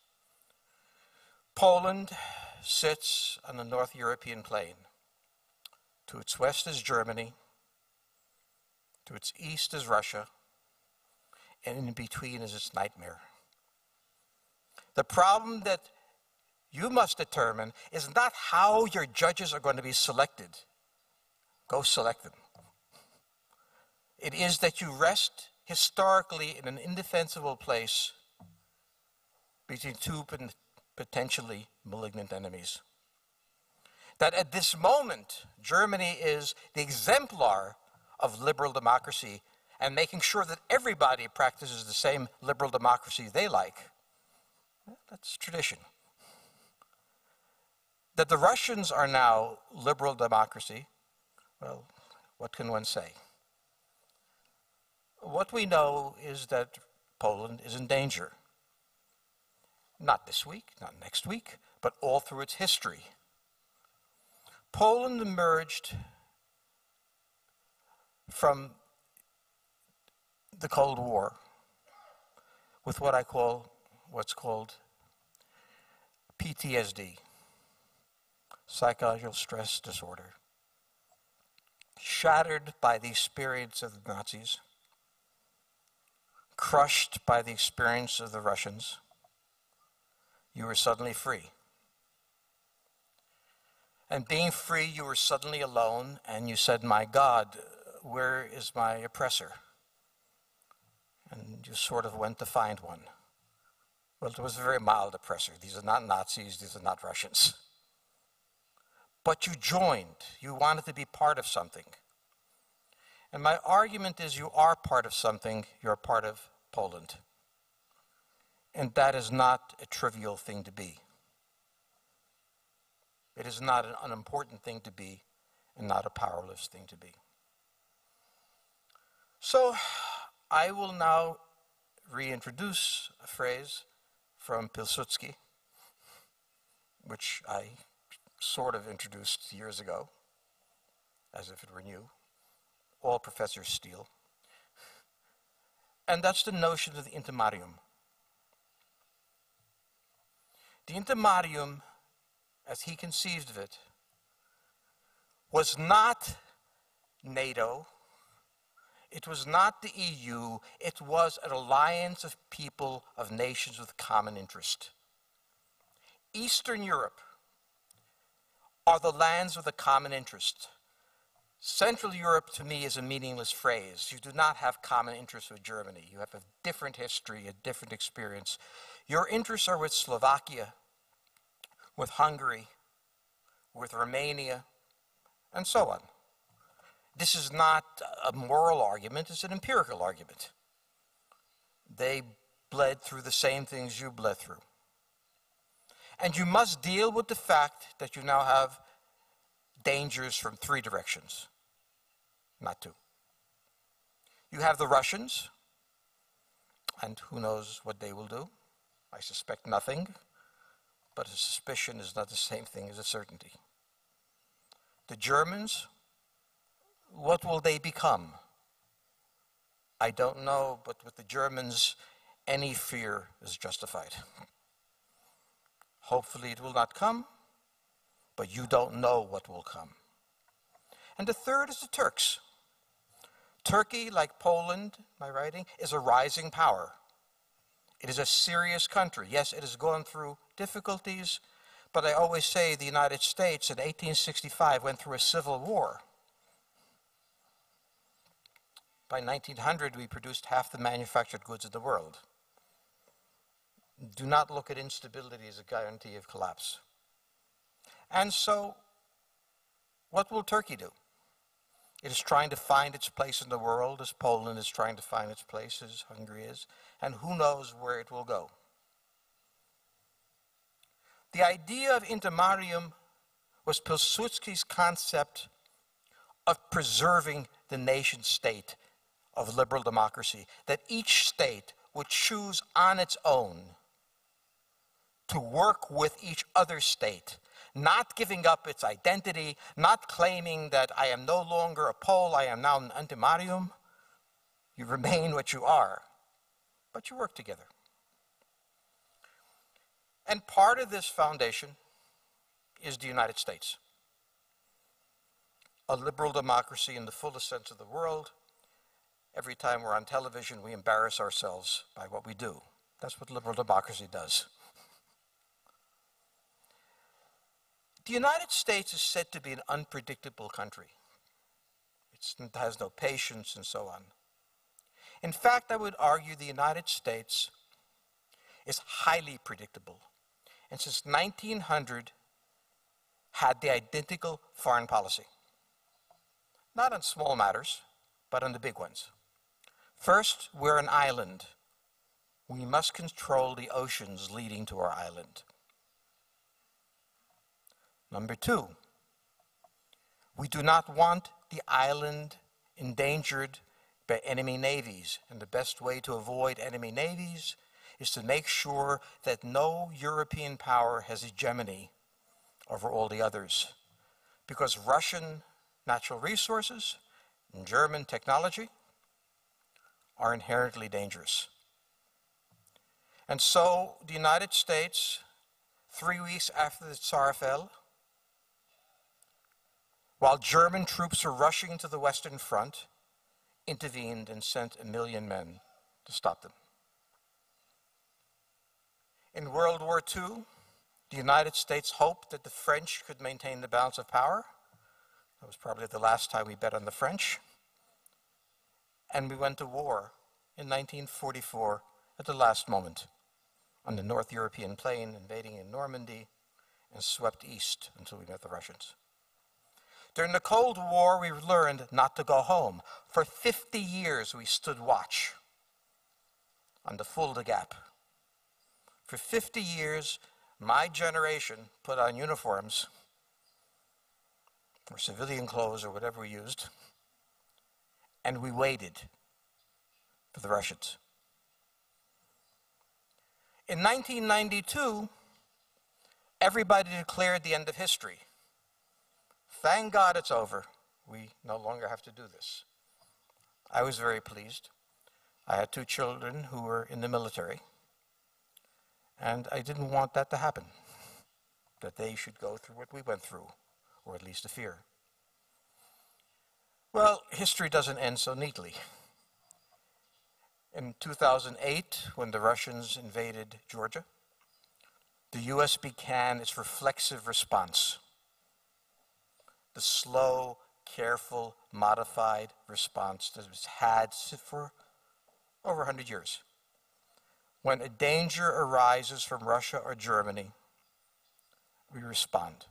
Poland sits on the North European plain. To its west is Germany, to its east is Russia, and in between is its nightmare. The problem that you must determine is not how your judges are going to be selected. Go select them. It is that you rest historically in an indefensible place between two potentially malignant enemies that at this moment, Germany is the exemplar of liberal democracy and making sure that everybody practices the same liberal democracy they like. That's tradition. That the Russians are now liberal democracy, well, what can one say? What we know is that Poland is in danger. Not this week, not next week, but all through its history. Poland emerged from the Cold War with what I call what's called PTSD, psychological stress disorder, shattered by the experience of the Nazis, crushed by the experience of the Russians, you were suddenly free. And being free, you were suddenly alone, and you said, My God, where is my oppressor? And you sort of went to find one. Well, it was a very mild oppressor. These are not Nazis, these are not Russians. But you joined, you wanted to be part of something. And my argument is you are part of something, you're part of Poland. And that is not a trivial thing to be. It is not an unimportant thing to be and not a powerless thing to be. So I will now reintroduce a phrase from Pilsudski, which I sort of introduced years ago, as if it were new. All professors steal. And that's the notion of the intermarium. The intermarium as he conceived of it, was not NATO, it was not the EU, it was an alliance of people, of nations with common interest. Eastern Europe are the lands with a common interest. Central Europe to me is a meaningless phrase. You do not have common interests with Germany. You have a different history, a different experience. Your interests are with Slovakia, with Hungary, with Romania, and so on. This is not a moral argument, it's an empirical argument. They bled through the same things you bled through. And you must deal with the fact that you now have dangers from three directions, not two. You have the Russians, and who knows what they will do. I suspect nothing but a suspicion is not the same thing as a certainty. The Germans, what will they become? I don't know, but with the Germans, any fear is justified. Hopefully, it will not come, but you don't know what will come. And the third is the Turks. Turkey, like Poland, my writing, is a rising power. It is a serious country. Yes, it has gone through difficulties, but I always say the United States in 1865 went through a civil war. By 1900, we produced half the manufactured goods in the world. Do not look at instability as a guarantee of collapse. And so, what will Turkey do? It is trying to find its place in the world as Poland is trying to find its place, as Hungary is, and who knows where it will go. The idea of intermarium was Pilsudski's concept of preserving the nation state of liberal democracy, that each state would choose on its own to work with each other state, not giving up its identity, not claiming that I am no longer a Pole, I am now an intermarium. You remain what you are, but you work together. And part of this foundation is the United States. A liberal democracy in the fullest sense of the world. Every time we're on television, we embarrass ourselves by what we do. That's what liberal democracy does. The United States is said to be an unpredictable country. It has no patience and so on. In fact, I would argue the United States is highly predictable and since 1900 had the identical foreign policy. Not on small matters, but on the big ones. First, we're an island. We must control the oceans leading to our island. Number two, we do not want the island endangered by enemy navies, and the best way to avoid enemy navies is to make sure that no European power has hegemony over all the others. Because Russian natural resources and German technology are inherently dangerous. And so the United States, three weeks after the Tsar fell, while German troops were rushing to the Western Front, intervened and sent a million men to stop them. In World War II, the United States hoped that the French could maintain the balance of power. That was probably the last time we bet on the French. And we went to war in 1944 at the last moment on the North European plain, invading in Normandy, and swept east until we met the Russians. During the Cold War, we learned not to go home. For 50 years, we stood watch on the Fulda Gap. For 50 years, my generation put on uniforms or civilian clothes or whatever we used, and we waited for the Russians. In 1992, everybody declared the end of history. Thank God it's over. We no longer have to do this. I was very pleased. I had two children who were in the military, and I didn't want that to happen, that they should go through what we went through, or at least a fear. Well, history doesn't end so neatly. In 2008, when the Russians invaded Georgia, the U.S. began its reflexive response the slow, careful, modified response that was had for over 100 years. When a danger arises from Russia or Germany, we respond.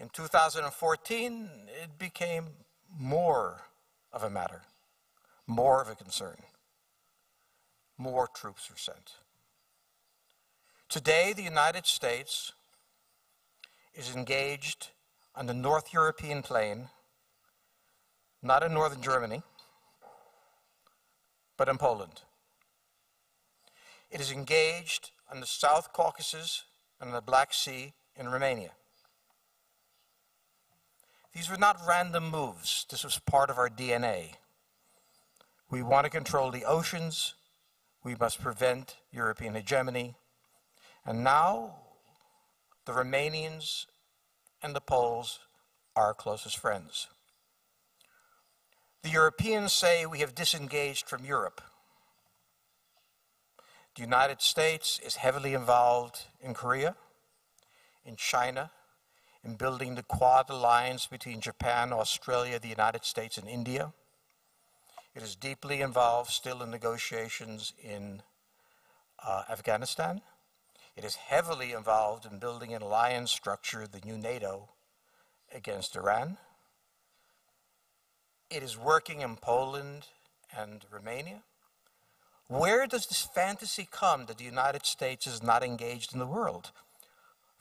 In 2014, it became more of a matter, more of a concern. More troops were sent. Today, the United States is engaged on the North European plain, not in northern Germany, but in Poland. It is engaged on the South Caucasus and the Black Sea in Romania. These were not random moves. This was part of our DNA. We want to control the oceans. We must prevent European hegemony. And now the Romanians and the Poles are our closest friends. The Europeans say we have disengaged from Europe. The United States is heavily involved in Korea, in China, in building the Quad alliance between Japan, Australia, the United States, and India. It is deeply involved still in negotiations in uh, Afghanistan. It is heavily involved in building an alliance structure, the new NATO, against Iran. It is working in Poland and Romania. Where does this fantasy come that the United States is not engaged in the world?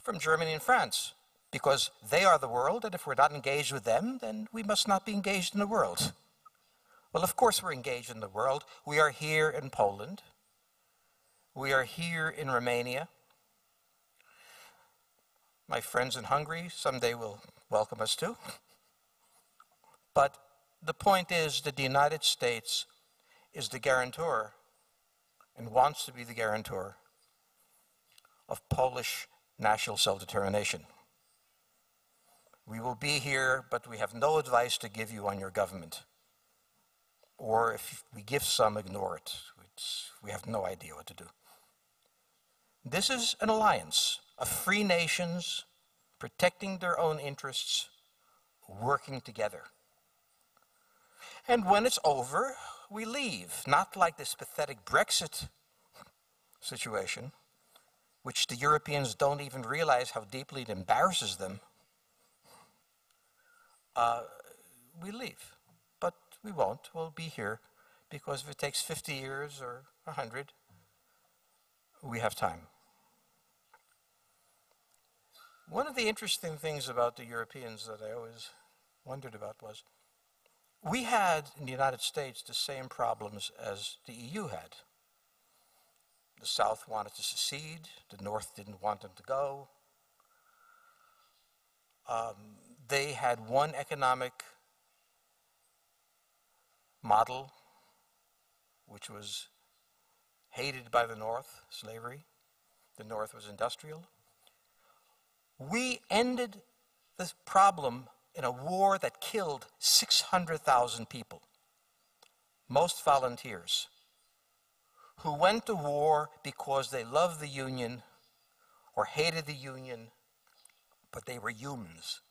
From Germany and France, because they are the world, and if we're not engaged with them, then we must not be engaged in the world. Well, of course, we're engaged in the world. We are here in Poland. We are here in Romania. My friends in Hungary someday will welcome us too. But the point is that the United States is the guarantor and wants to be the guarantor of Polish national self determination. We will be here, but we have no advice to give you on your government. Or if we give some, ignore it. It's, we have no idea what to do. This is an alliance of free nations protecting their own interests, working together. And when it's over, we leave, not like this pathetic Brexit situation, which the Europeans don't even realize how deeply it embarrasses them. Uh, we leave, but we won't. We'll be here because if it takes 50 years or 100, we have time. One of the interesting things about the Europeans that I always wondered about was we had in the United States the same problems as the EU had. The South wanted to secede, the North didn't want them to go. Um, they had one economic model which was hated by the North, slavery. The North was industrial. We ended this problem in a war that killed 600,000 people, most volunteers, who went to war because they loved the Union or hated the Union, but they were humans.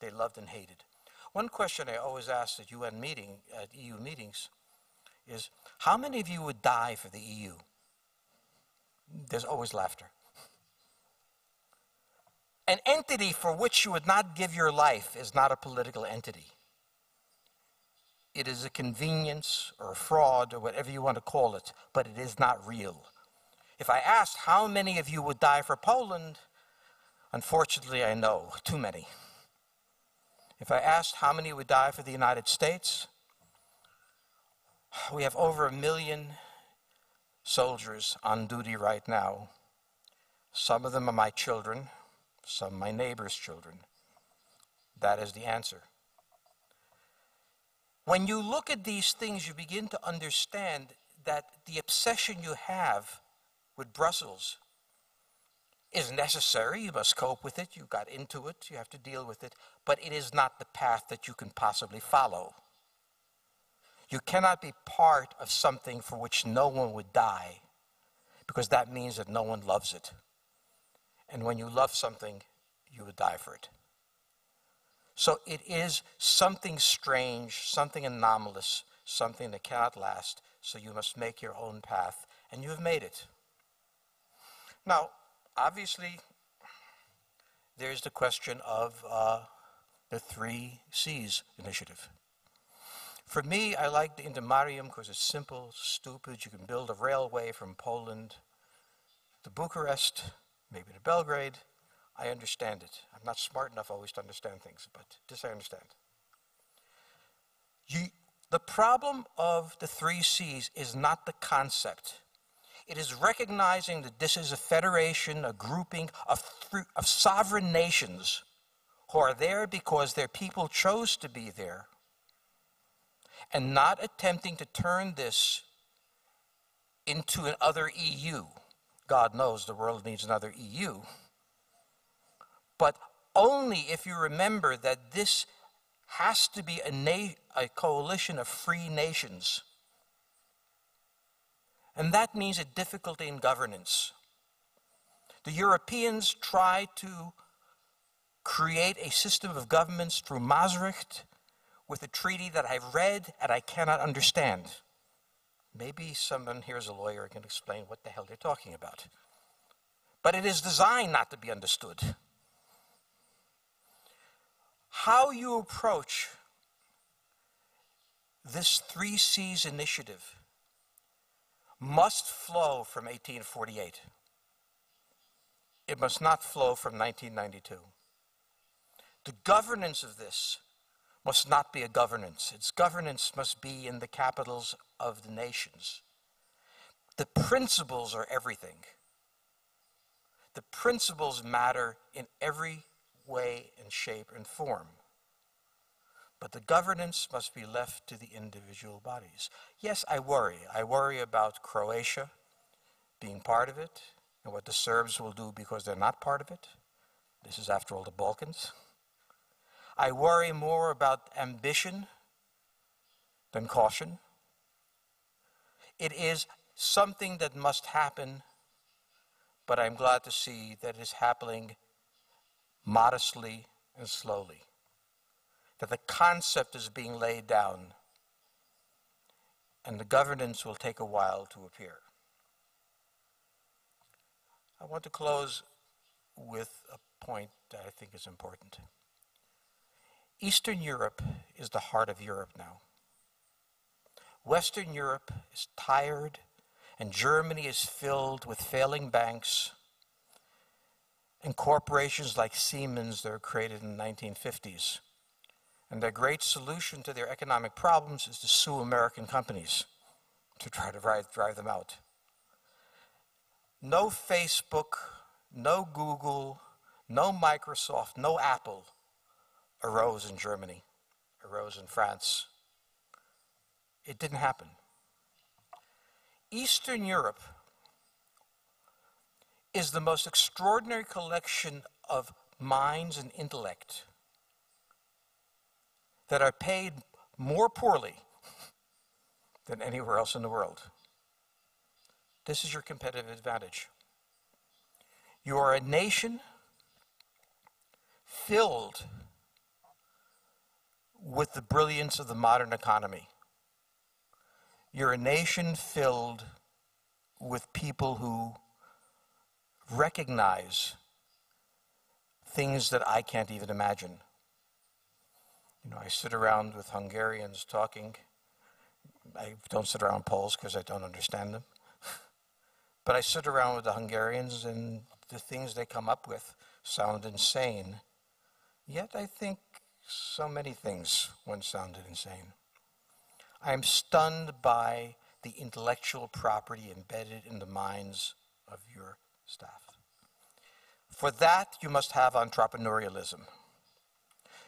They loved and hated. One question I always ask at UN meeting, at EU meetings, is how many of you would die for the EU? There's always laughter. An entity for which you would not give your life is not a political entity. It is a convenience or a fraud or whatever you want to call it, but it is not real. If I asked how many of you would die for Poland, unfortunately I know too many. If I asked how many would die for the United States, we have over a million soldiers on duty right now. Some of them are my children, some my neighbor's children. That is the answer. When you look at these things, you begin to understand that the obsession you have with Brussels is necessary. You must cope with it. You got into it. You have to deal with it. But it is not the path that you can possibly follow. You cannot be part of something for which no one would die, because that means that no one loves it. And when you love something, you would die for it. So it is something strange, something anomalous, something that cannot last. So you must make your own path, and you have made it. Now, obviously, there's the question of uh, the Three Seas initiative. For me, I like the Intermarium because it's simple, stupid. You can build a railway from Poland to Bucharest, maybe to Belgrade. I understand it. I'm not smart enough always to understand things, but this I understand. You, the problem of the Three Seas is not the concept. It is recognizing that this is a federation, a grouping of, of sovereign nations who are there because their people chose to be there and not attempting to turn this into another EU. God knows the world needs another EU. But only if you remember that this has to be a, a coalition of free nations. And that means a difficulty in governance. The Europeans tried to create a system of governments through Maastricht with a treaty that I've read and I cannot understand. Maybe someone here is a lawyer and can explain what the hell they're talking about. But it is designed not to be understood. How you approach this Three Seas initiative must flow from 1848. It must not flow from 1992. The governance of this must not be a governance. Its governance must be in the capitals of the nations. The principles are everything. The principles matter in every way and shape and form. But the governance must be left to the individual bodies. Yes, I worry. I worry about Croatia being part of it and what the Serbs will do because they're not part of it. This is, after all, the Balkans. I worry more about ambition than caution. It is something that must happen, but I'm glad to see that it is happening modestly and slowly. That the concept is being laid down, and the governance will take a while to appear. I want to close with a point that I think is important. Eastern Europe is the heart of Europe now. Western Europe is tired, and Germany is filled with failing banks and corporations like Siemens that were created in the 1950s. And their great solution to their economic problems is to sue American companies to try to drive, drive them out. No Facebook, no Google, no Microsoft, no Apple arose in Germany, arose in France. It didn't happen. Eastern Europe is the most extraordinary collection of minds and intellect that are paid more poorly than anywhere else in the world. This is your competitive advantage. You are a nation filled with the brilliance of the modern economy. You're a nation filled with people who recognize things that I can't even imagine. You know, I sit around with Hungarians talking. I don't sit around Poles because I don't understand them. but I sit around with the Hungarians, and the things they come up with sound insane. Yet I think so many things once sounded insane. I am stunned by the intellectual property embedded in the minds of your staff. For that, you must have entrepreneurialism.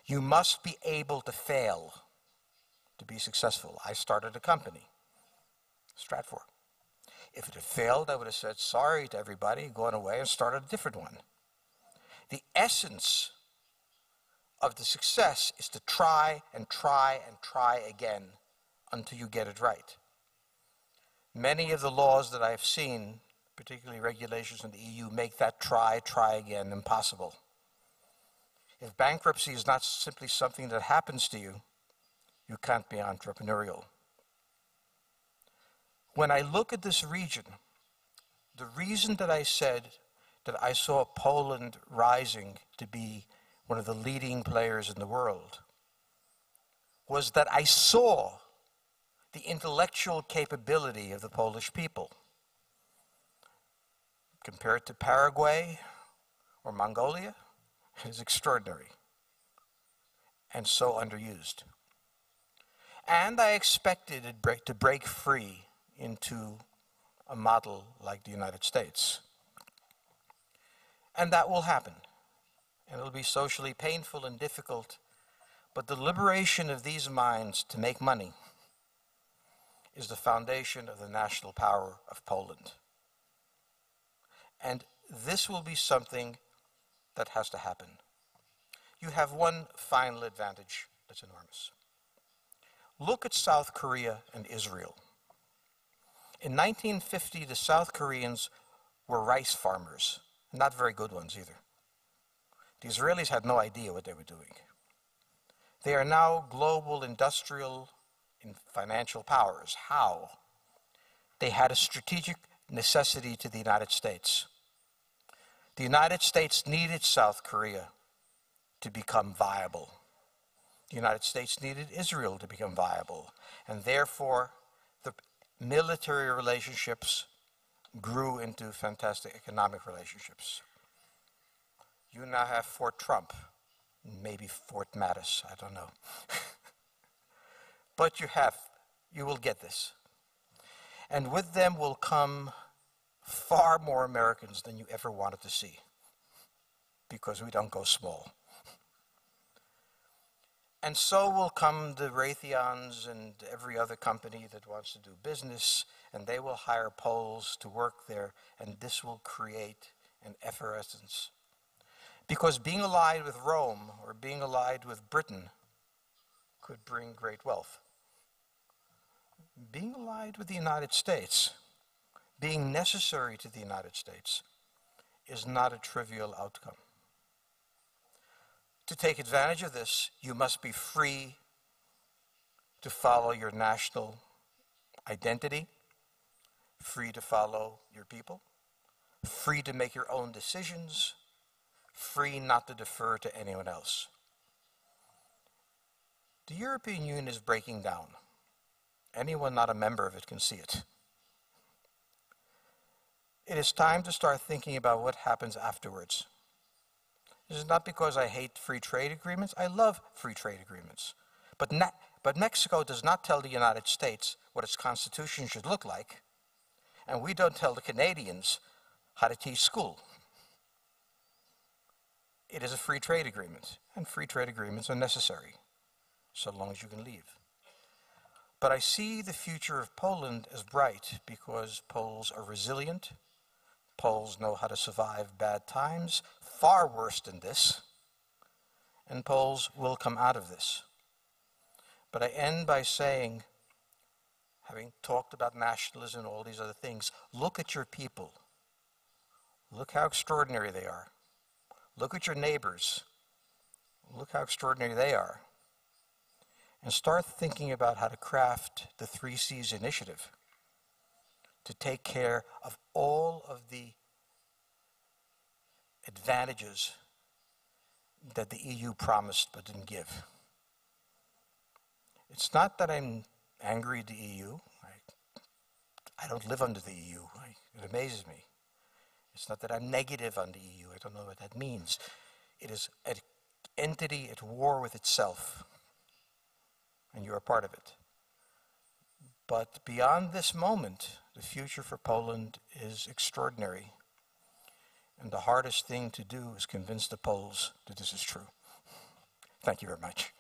You must be able to fail to be successful. I started a company, Stratfor. If it had failed, I would have said sorry to everybody, gone away, and started a different one. The essence of the success is to try and try and try again until you get it right. Many of the laws that I've seen, particularly regulations in the EU, make that try, try again impossible. If bankruptcy is not simply something that happens to you, you can't be entrepreneurial. When I look at this region, the reason that I said that I saw Poland rising to be one of the leading players in the world was that I saw the intellectual capability of the Polish people. Compared to Paraguay or Mongolia, it is extraordinary and so underused. And I expected it break, to break free into a model like the United States. And that will happen. And it'll be socially painful and difficult, but the liberation of these minds to make money is the foundation of the national power of Poland. And this will be something that has to happen. You have one final advantage that's enormous. Look at South Korea and Israel. In 1950, the South Koreans were rice farmers, not very good ones either. The Israelis had no idea what they were doing. They are now global industrial and financial powers. How? They had a strategic necessity to the United States. The United States needed South Korea to become viable. The United States needed Israel to become viable. And therefore, the military relationships grew into fantastic economic relationships. You now have Fort Trump, maybe Fort Mattis, I don't know. but you have, you will get this. And with them will come far more Americans than you ever wanted to see because we don't go small. And so will come the Raytheons and every other company that wants to do business, and they will hire Poles to work there, and this will create an effervescence. Because being allied with Rome or being allied with Britain could bring great wealth. Being allied with the United States, being necessary to the United States, is not a trivial outcome. To take advantage of this, you must be free to follow your national identity, free to follow your people, free to make your own decisions, free not to defer to anyone else. The European Union is breaking down. Anyone not a member of it can see it. It is time to start thinking about what happens afterwards. This is not because I hate free trade agreements. I love free trade agreements. But, but Mexico does not tell the United States what its constitution should look like, and we don't tell the Canadians how to teach school. It is a free trade agreement, and free trade agreements are necessary, so long as you can leave. But I see the future of Poland as bright because Poles are resilient. Poles know how to survive bad times, far worse than this. And Poles will come out of this. But I end by saying, having talked about nationalism and all these other things, look at your people. Look how extraordinary they are. Look at your neighbors. Look how extraordinary they are. And start thinking about how to craft the Three Seas initiative to take care of all of the advantages that the EU promised but didn't give. It's not that I'm angry at the EU. I, I don't live under the EU. I, it amazes me. It's not that I'm negative on the EU. I don't know what that means. It is an entity at war with itself, and you're part of it. But beyond this moment, the future for Poland is extraordinary. And the hardest thing to do is convince the Poles that this is true. Thank you very much.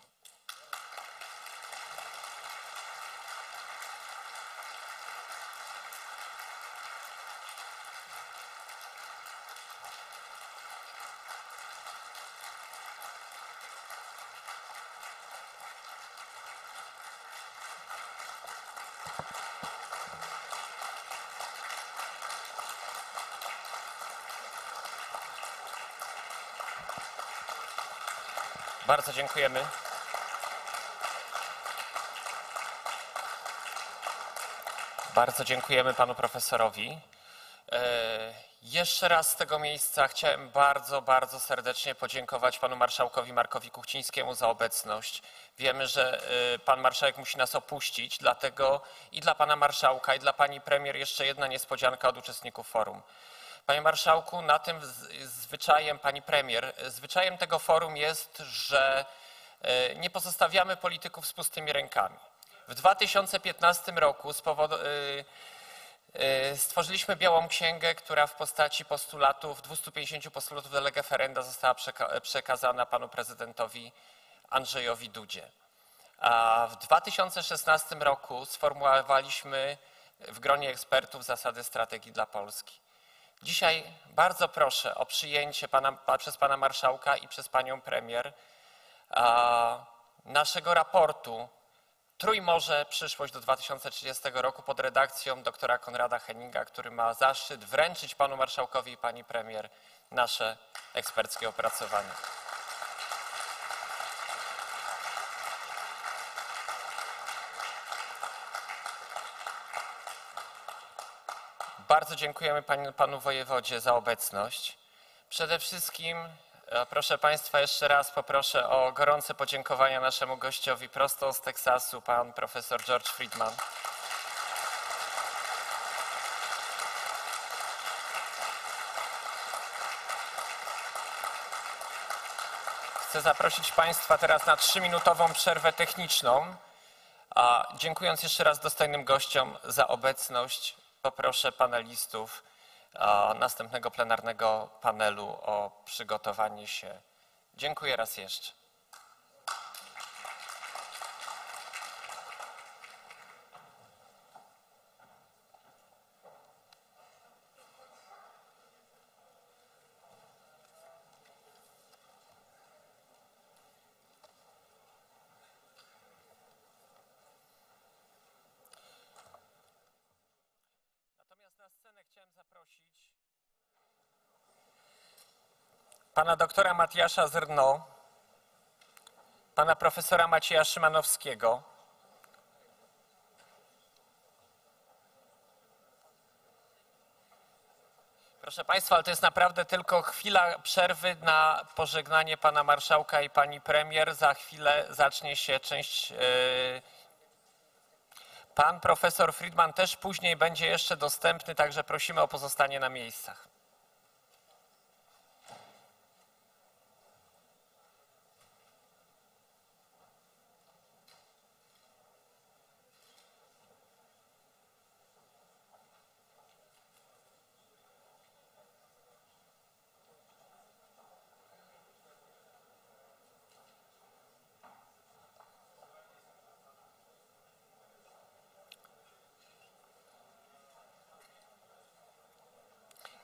Bardzo dziękujemy. Bardzo dziękujemy panu profesorowi. E, jeszcze raz z tego miejsca chciałem bardzo, bardzo serdecznie podziękować panu marszałkowi Markowi Kuchcińskiemu za obecność. Wiemy, że e, pan marszałek musi nas opuścić, dlatego i dla pana marszałka, i dla pani premier jeszcze jedna niespodzianka od uczestników forum. Panie marszałku, na tym zwyczajem, pani premier, zwyczajem tego forum jest, że e, nie pozostawiamy polityków z pustymi rękami. W 2015 roku e, e, stworzyliśmy białą księgę, która w postaci postulatów, 250 postulatów de lege ferenda została przeka- przekazana panu prezydentowi Andrzejowi Dudzie. A w 2016 roku sformułowaliśmy w gronie ekspertów zasady strategii dla Polski. Dzisiaj bardzo proszę o przyjęcie pana, pa- przez pana marszałka i przez panią premier a, naszego raportu Trójmorze przyszłość do 2030 roku pod redakcją doktora Konrada Henninga, który ma zaszczyt wręczyć panu marszałkowi i pani premier nasze eksperckie opracowanie. Bardzo dziękujemy panu, panu wojewodzie za obecność. Przede wszystkim, e, proszę Państwa, jeszcze raz poproszę o gorące podziękowania naszemu gościowi prosto z Teksasu, pan profesor George Friedman. Chcę zaprosić Państwa teraz na trzyminutową przerwę techniczną. A dziękując jeszcze raz dostojnym gościom za obecność, poproszę panelistów następnego plenarnego panelu o przygotowanie się. Dziękuję raz jeszcze. Pana doktora Matiasza Zrno, pana profesora Macieja Szymanowskiego, Proszę Państwa, ale to jest naprawdę tylko chwila przerwy na pożegnanie pana marszałka i pani premier. Za chwilę zacznie się część. Yy, Pan profesor Friedman też później będzie jeszcze dostępny, także prosimy o pozostanie na miejscach.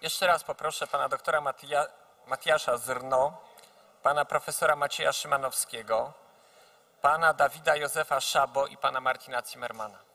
Jeszcze raz poproszę pana doktora Matija, Matiasza Zrno, pana profesora Macieja Szymanowskiego, pana Dawida Józefa Szabo i pana Martina Zimmermana.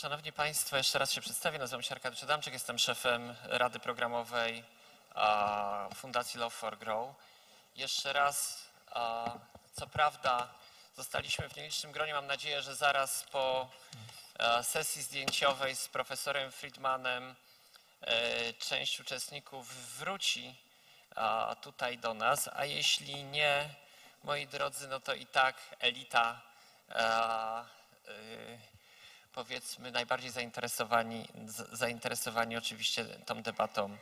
Szanowni Państwo, jeszcze raz się przedstawię. Nazywam się Arkadiusz Adamczyk, jestem szefem Rady Programowej Fundacji Love for Grow. Jeszcze raz, co prawda, zostaliśmy w nielicznym gronie. Mam nadzieję, że zaraz po sesji zdjęciowej z profesorem Friedmanem e, część uczestników wróci tutaj do nas, a jeśli nie, moi drodzy, no to i tak elita y, powiedzmy najbardziej zainteresowani, zainteresowani oczywiście tą debatą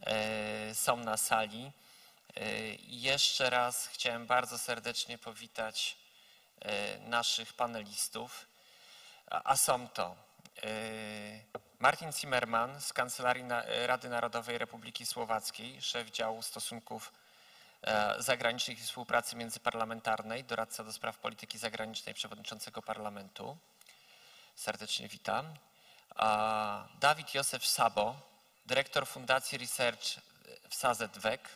e, są na sali. E, Jeszcze raz chciałem bardzo serdecznie powitać e, naszych panelistów, a są to Martin Zimmermann z Kancelarii Rady Narodowej Republiki Słowackiej, szef działu stosunków zagranicznych i współpracy międzyparlamentarnej, doradca do spraw polityki zagranicznej przewodniczącego parlamentu serdecznie witam. Dawid Józef Sabo, dyrektor Fundacji Research w SAZEDWEK.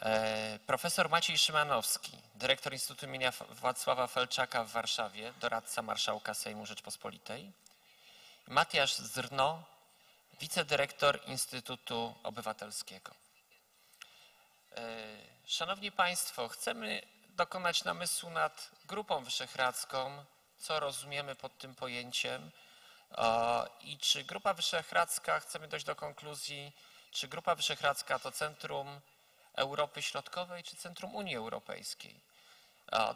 E, Profesor Maciej Szymanowski, dyrektor Instytutu imienia Wacława Felczaka w Warszawie, doradca marszałka Sejmu Rzeczpospolitej. Matiasz Zrno, wicedyrektor Instytutu Obywatelskiego. E, Szanowni Państwo, chcemy dokonać namysłu nad Grupą Wyszehradzką, co rozumiemy pod tym pojęciem i czy Grupa Wyszehradzka, chcemy dojść do konkluzji, czy Grupa Wyszehradzka to Centrum Europy Środkowej, czy Centrum Unii Europejskiej.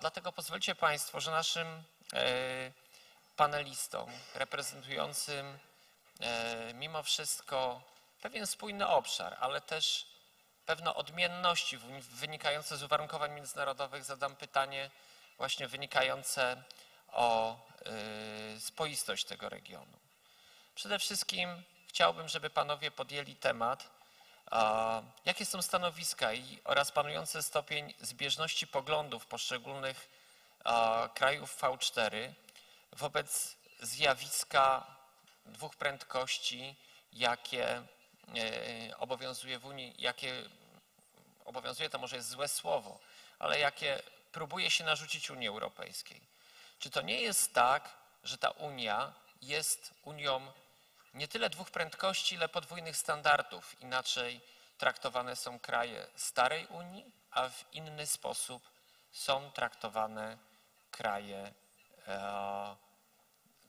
Dlatego pozwólcie Państwo, że naszym e, panelistom reprezentującym e, mimo wszystko pewien spójny obszar, ale też pewne odmienności wy- wynikające z uwarunkowań międzynarodowych zadam pytanie właśnie wynikające o y, spoistość tego regionu. Przede wszystkim chciałbym, żeby panowie podjęli temat, jakie są stanowiska i, oraz panujący stopień zbieżności poglądów poszczególnych krajów V4 wobec zjawiska dwóch prędkości, jakie e, obowiązuje w Unii, jakie obowiązuje to może jest złe słowo, ale jakie próbuje się narzucić Unii Europejskiej. Czy to nie jest tak, że ta Unia jest Unią nie tyle dwóch prędkości, ile podwójnych standardów? Inaczej traktowane są kraje starej Unii, a w inny sposób są traktowane kraje e,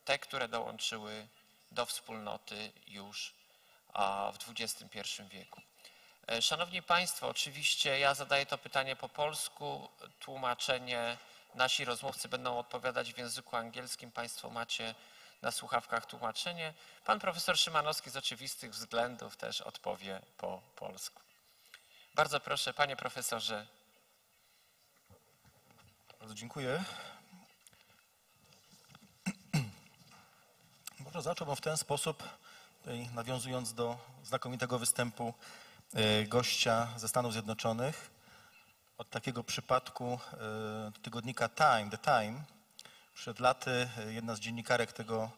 te, które dołączyły do wspólnoty już a, w XXI wieku. E, Szanowni Państwo, oczywiście ja zadaję to pytanie po polsku, tłumaczenie, nasi rozmówcy będą odpowiadać w języku angielskim, Państwo macie na słuchawkach tłumaczenie. Pan profesor Szymanowski z oczywistych względów też odpowie po polsku. Bardzo proszę, panie profesorze, Bardzo dziękuję. Może zacząłbym w ten sposób, nawiązując do znakomitego występu e, gościa ze Stanów Zjednoczonych, od takiego przypadku e, tygodnika Time, The Time. Przed laty e, jedna z dziennikarek tego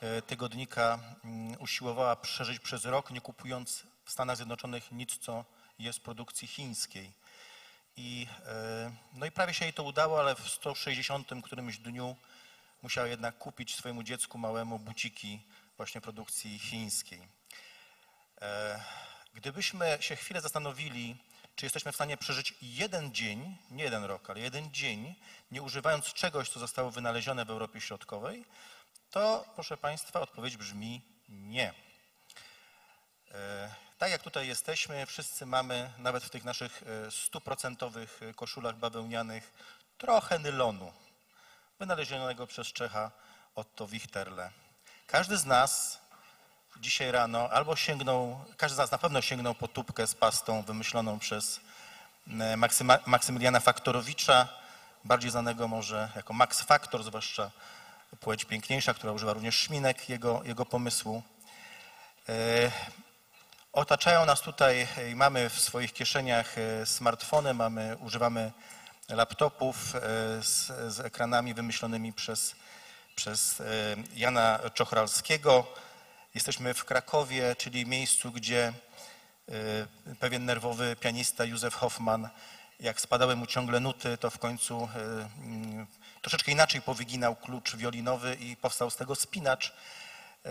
e, tygodnika mm, usiłowała przeżyć przez rok, nie kupując w Stanach Zjednoczonych nic, co jest produkcji chińskiej. I, no i prawie się jej to udało, ale w 160 którymś dniu musiała jednak kupić swojemu dziecku małemu buciki właśnie produkcji chińskiej. Gdybyśmy się chwilę zastanowili, czy jesteśmy w stanie przeżyć jeden dzień, nie jeden rok, ale jeden dzień, nie używając czegoś, co zostało wynalezione w Europie Środkowej, to proszę Państwa, odpowiedź brzmi nie. E, Tak jak tutaj jesteśmy, wszyscy mamy, nawet w tych naszych e, stuprocentowych e, koszulach bawełnianych, trochę nylonu, wynalezionego przez Czecha Otto Wichterle. Każdy z nas dzisiaj rano albo sięgnął, każdy z nas na pewno sięgnął po tubkę z pastą wymyśloną przez e, Maksyma, Maksymiliana Faktorowicza, bardziej znanego może jako Max Factor, zwłaszcza płeć piękniejsza, która używa również szminek jego, jego pomysłu. E, Otaczają nas tutaj e, mamy w swoich kieszeniach smartfony, mamy, używamy laptopów z, z ekranami wymyślonymi przez, przez Jana Czochralskiego. Jesteśmy w Krakowie, czyli miejscu, gdzie e, pewien nerwowy pianista Józef Hoffman, jak spadały mu ciągle nuty, to w końcu e, mm, troszeczkę inaczej powyginał klucz wiolinowy i powstał z tego spinacz. E,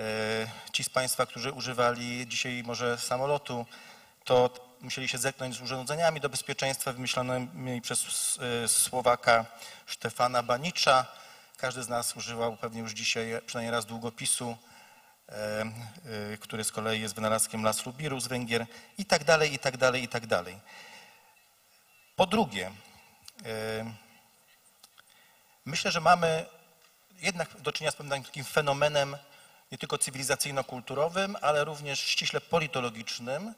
Ci z Państwa, którzy używali dzisiaj może samolotu, to musieli się zetknąć z urządzeniami do bezpieczeństwa wymyślonymi przez Słowaka Stefana Banicza. Każdy z nas używał pewnie już dzisiaj przynajmniej raz długopisu, który z kolei jest wynalazkiem Laszlo Biru z Węgier i tak dalej, i tak dalej, i tak dalej. Po drugie, e, myślę, że mamy jednak do czynienia z pewnym takim fenomenem nie tylko cywilizacyjno-kulturowym, ale również ściśle politologicznym,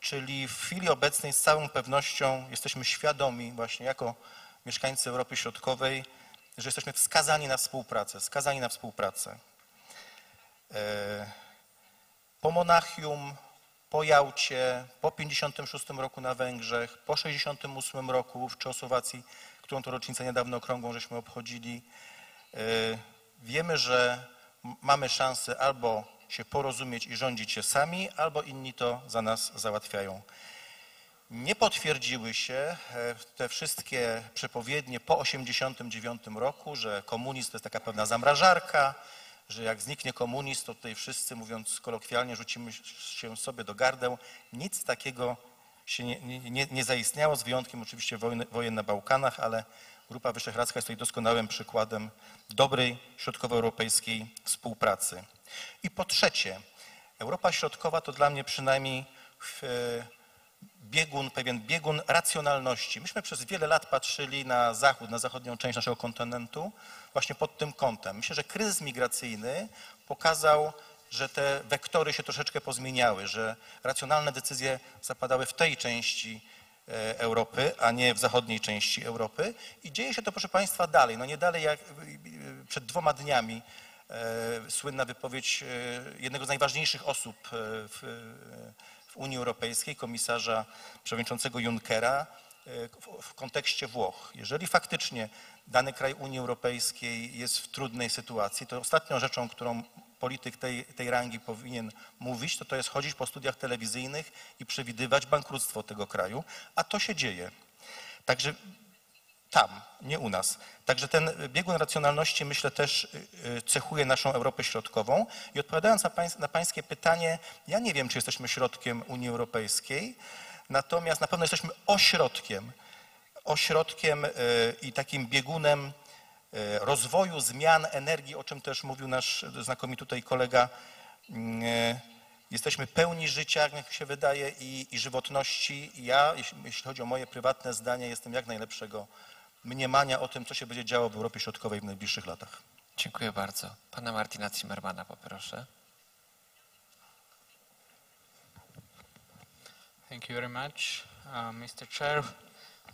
czyli w chwili obecnej z całą pewnością jesteśmy świadomi właśnie jako mieszkańcy Europy Środkowej, że jesteśmy skazani na współpracę, skazani na współpracę. E, Po Monachium, po Jałcie, po 56 roku na Węgrzech, po 68 roku w Czechosłowacji, którą to rocznicę niedawno okrągłą żeśmy obchodzili, e, wiemy, że mamy szansę albo się porozumieć i rządzić się sami, albo inni to za nas załatwiają. Nie potwierdziły się e, te wszystkie przepowiednie po 1989 roku, że komunizm to jest taka pewna zamrażarka, że jak zniknie komunizm, to tutaj wszyscy, mówiąc kolokwialnie, rzucimy się sobie do gardeł. Nic takiego się nie, nie, nie- zaistniało, z wyjątkiem oczywiście wojny, wojen na Bałkanach, ale Grupa Wyszehradzka jest tutaj doskonałym przykładem dobrej środkowoeuropejskiej współpracy. I po trzecie, Europa Środkowa to dla mnie przynajmniej w, biegun, pewien biegun racjonalności. Myśmy przez wiele lat patrzyli na zachód, na zachodnią część naszego kontynentu właśnie pod tym kątem. Myślę, że kryzys migracyjny pokazał, że te wektory się troszeczkę pozmieniały, że racjonalne decyzje zapadały w tej części e, Europy, a nie w zachodniej części Europy. I dzieje się to, proszę Państwa, dalej. No nie dalej jak e, przed dwoma dniami e, słynna wypowiedź jednego z najważniejszych osób w, Unii Europejskiej, komisarza przewodniczącego Junckera, e, w kontekście Włoch. Jeżeli faktycznie dany kraj Unii Europejskiej jest w trudnej sytuacji, to ostatnią rzeczą, którą polityk tej, tej rangi powinien mówić, to to jest chodzić po studiach telewizyjnych i przewidywać bankructwo tego kraju, a to się dzieje. Także tam, nie u nas. Także ten biegun racjonalności, myślę, też y, y, cechuje naszą Europę Środkową. I odpowiadając na, pańs na Pańskie pytanie, ja nie wiem, czy jesteśmy środkiem Unii Europejskiej, natomiast na pewno jesteśmy ośrodkiem, ośrodkiem y, i takim biegunem rozwoju, zmian energii, o czym też mówił nasz znakomity tutaj kolega. Jesteśmy pełni życia, jak się wydaje, i, i żywotności. Ja, jeśli, jeśli chodzi o moje prywatne zdanie, jestem jak najlepszego mniemania o tym, co się będzie działo w Europie Środkowej w najbliższych latach. Dziękuję bardzo. Pana Martina Zimmermana poproszę. Thank you very much, uh, Mr. Chair,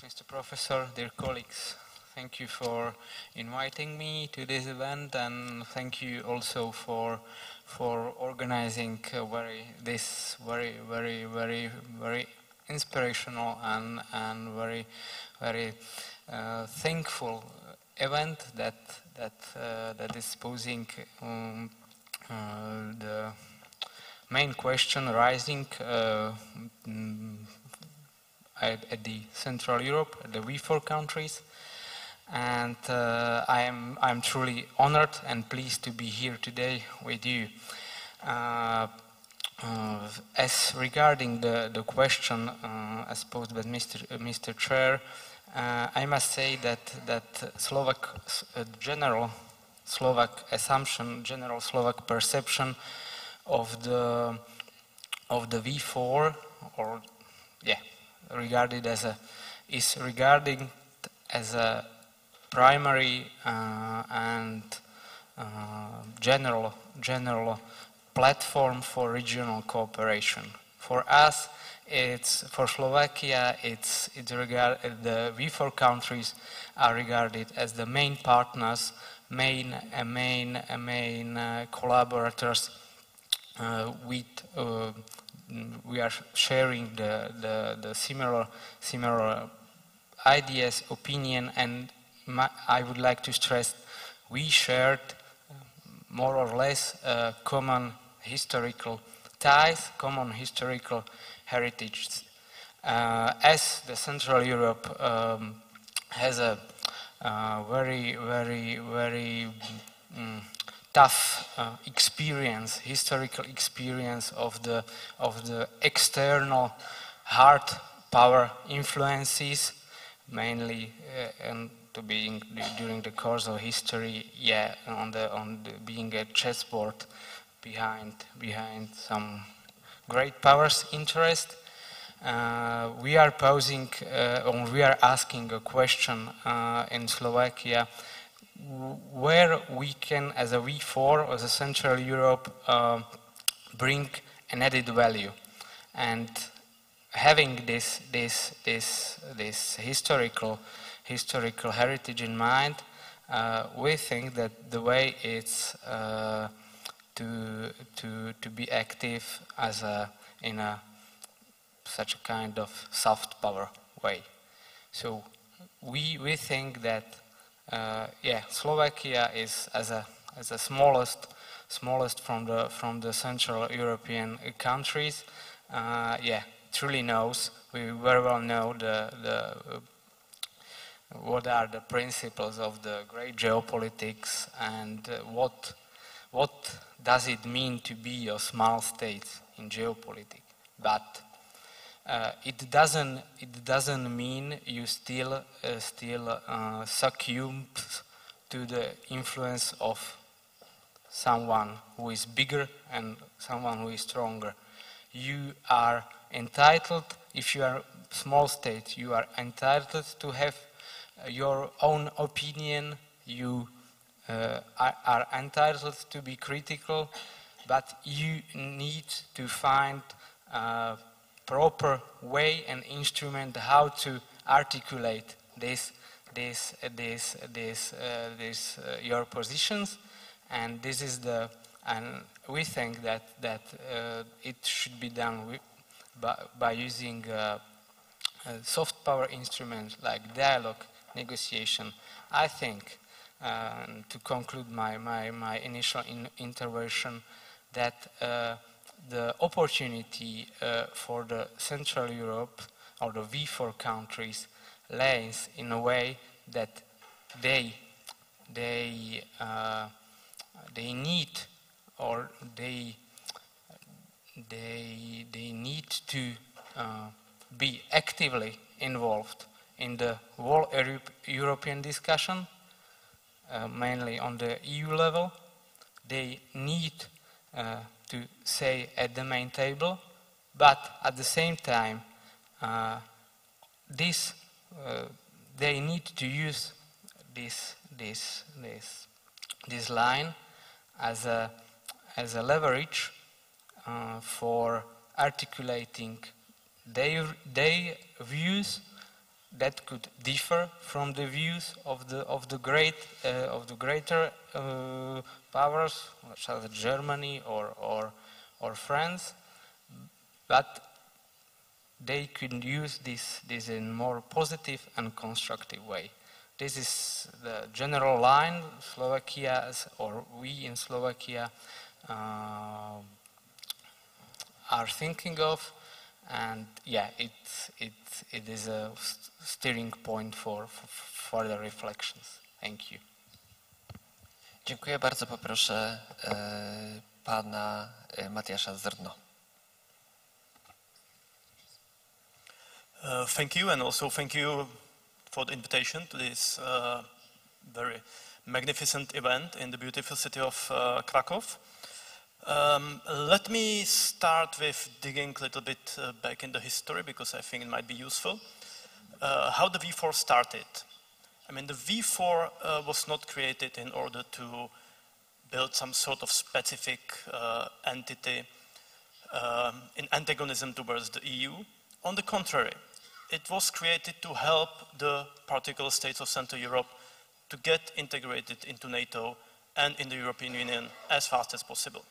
Mr. Professor, dear colleagues. Thank you for inviting me to this event, and thank you also for for organizing very this very very very very inspirational and and very very uh, thankful event that that uh, that is posing um, uh, the main question rising uh, mm, at, the Central Europe, the V4 countries. And uh, I am I'm truly honored and pleased to be here today with you. Uh, uh, as regarding the, the question uh, as posed by Mr. uh, Mr. Chair, uh, I must say that that Slovak uh, general Slovak assumption, general Slovak perception of the of the V4 or yeah regarded as a is regarded as a primary uh, and uh, general general platform for regional cooperation. For us, it's for Slovakia. It's it's regard the V4 countries are regarded as the main partners, main uh, main uh, main uh, collaborators uh, with uh, we are sharing the, the, the similar similar ideas, opinion, and my, I would like to stress we shared more or less uh, common historical ties, common historical heritage. Uh, as the Central Europe um, has a uh, very, very, very mm, tough uh, experience, historical experience of the of the external hard power influences, mainly uh, and to being during the course of history, yeah, on the on the, being a chessboard behind behind some great powers' interest. Uh, we are posing uh, or we are asking a question uh, in Slovakia where we can, as a V4, as a Central Europe, uh, bring an added value. And having this, this, this, this historical, historical heritage in mind, uh, we think that the way it's uh, to, to, to be active as a, in a, such a kind of soft power way. So we, we think that uh, yeah, Slovakia is as a as the smallest smallest from the from the Central European countries. Uh, yeah, truly knows. We very well know the the what are the principles of the great geopolitics and what what does it mean to be a small state in geopolitics. But uh, it doesn't it doesn't mean you still uh, still uh, succumb to the influence of someone who is bigger and someone who is stronger. You are entitled, if you are a small state, you are entitled to have uh, your own opinion. You uh, are, are entitled to be critical, but you need to find uh, proper way and instrument how to articulate this this this this uh, this uh, your positions. And this is the and we think that that uh, it should be done with, by, by using uh, soft power instruments like dialogue negotiation. I think uh, to conclude my my, my initial in intervention that uh, the opportunity uh, for the Central Europe or the V4 countries lays in a way that they they uh, they need or they they they need to uh, be actively involved in the whole European discussion, uh, mainly on the EU level. They need uh, to say at the main table, but at the same time, uh, this uh, they need to use this this this this line as a as a leverage for articulating their their views that could differ from the views of the of the great uh, of the greater uh, powers such as Germany or or or France, but they could use this this in more positive and constructive way. This is the general line Slovakia or we in Slovakia uh, are thinking of and yeah, it, it, it is a steering point for, for further reflections. Thank you. Dziękuję bardzo. Poproszę e, pana e, Matiasza Zrno. Uh, thank you, and also thank you for the invitation to this uh, very magnificent event in the beautiful city of uh, Krakow. Um, let me start with digging a little bit uh, back in the history because I think it might be useful. Uh, how the V4 started. I mean, the V4 uh, was not created in order to build some sort of specific entity um, in antagonism towards the EU. On the contrary, it was created to help the particular states of Central Europe to get integrated into NATO and in the European Union as fast as possible.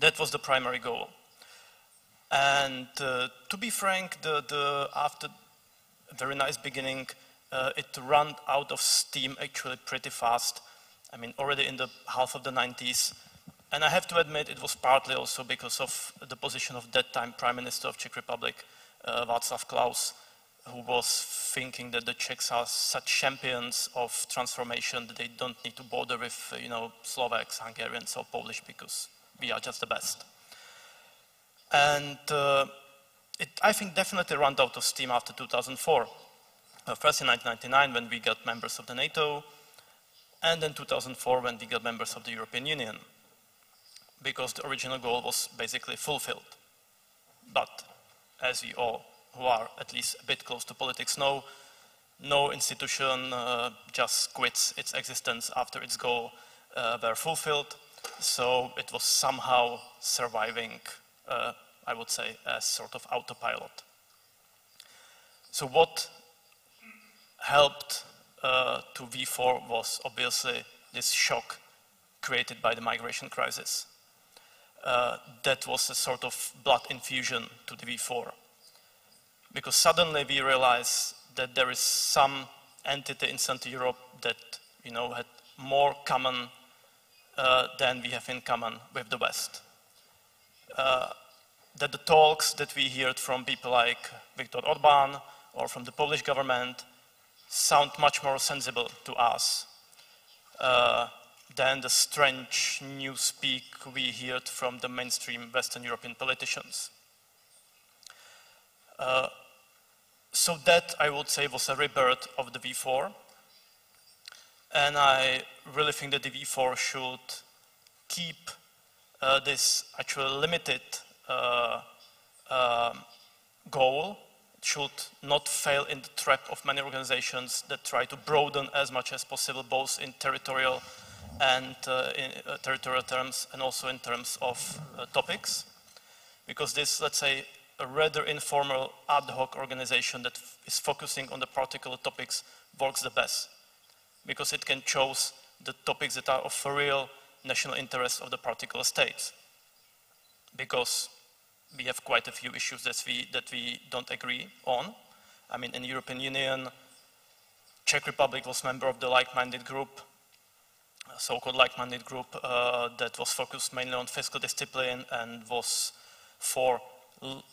That was the primary goal. And uh, to be frank, the, the, after a very nice beginning, uh, it ran out of steam actually pretty fast. I mean, already in the half of the 90s. And I have to admit, it was partly also because of the position of that time Prime Minister of Czech Republic, uh, Václav Klaus, who was thinking that the Czechs are such champions of transformation that they don't need to bother with, you know, Slovaks, Hungarians, or Polish because we are just the best. And uh, it, I think, definitely ran out of steam after 2004. Uh, first in 1999 when we got members of the NATO, and then 2004 when we got members of the European Union, because the original goal was basically fulfilled. But as we all who are at least a bit close to politics know, no institution uh, just quits its existence after its goal uh, were fulfilled. So it was somehow surviving, uh, I would say, as sort of autopilot. So what helped uh, to V4 was obviously this shock created by the migration crisis. Uh, that was a sort of blood infusion to the V4. Because suddenly we realized that there is some entity in Central Europe that you know, had more common uh, than we have in common with the West. Uh, that the talks that we heard from people like Viktor Orban or from the Polish government sound much more sensible to us uh, than the strange new speak we heard from the mainstream Western European politicians. Uh, so that, I would say, was a rebirth of the V4. And I really think that the V4 should keep uh, this actually limited uh, uh, goal. It should not fail in the trap of many organizations that try to broaden as much as possible, both in territorial and uh, in uh, territorial terms and also in terms of uh, topics. Because this, let's say, a rather informal ad hoc organization that is focusing on the particular topics works the best because it can choose the topics that are of real national interest of the particular states. Because we have quite a few issues that we, that we don't agree on. I mean, in the European Union, Czech Republic was member of the like-minded group, so-called like-minded group uh, that was focused mainly on fiscal discipline and was for,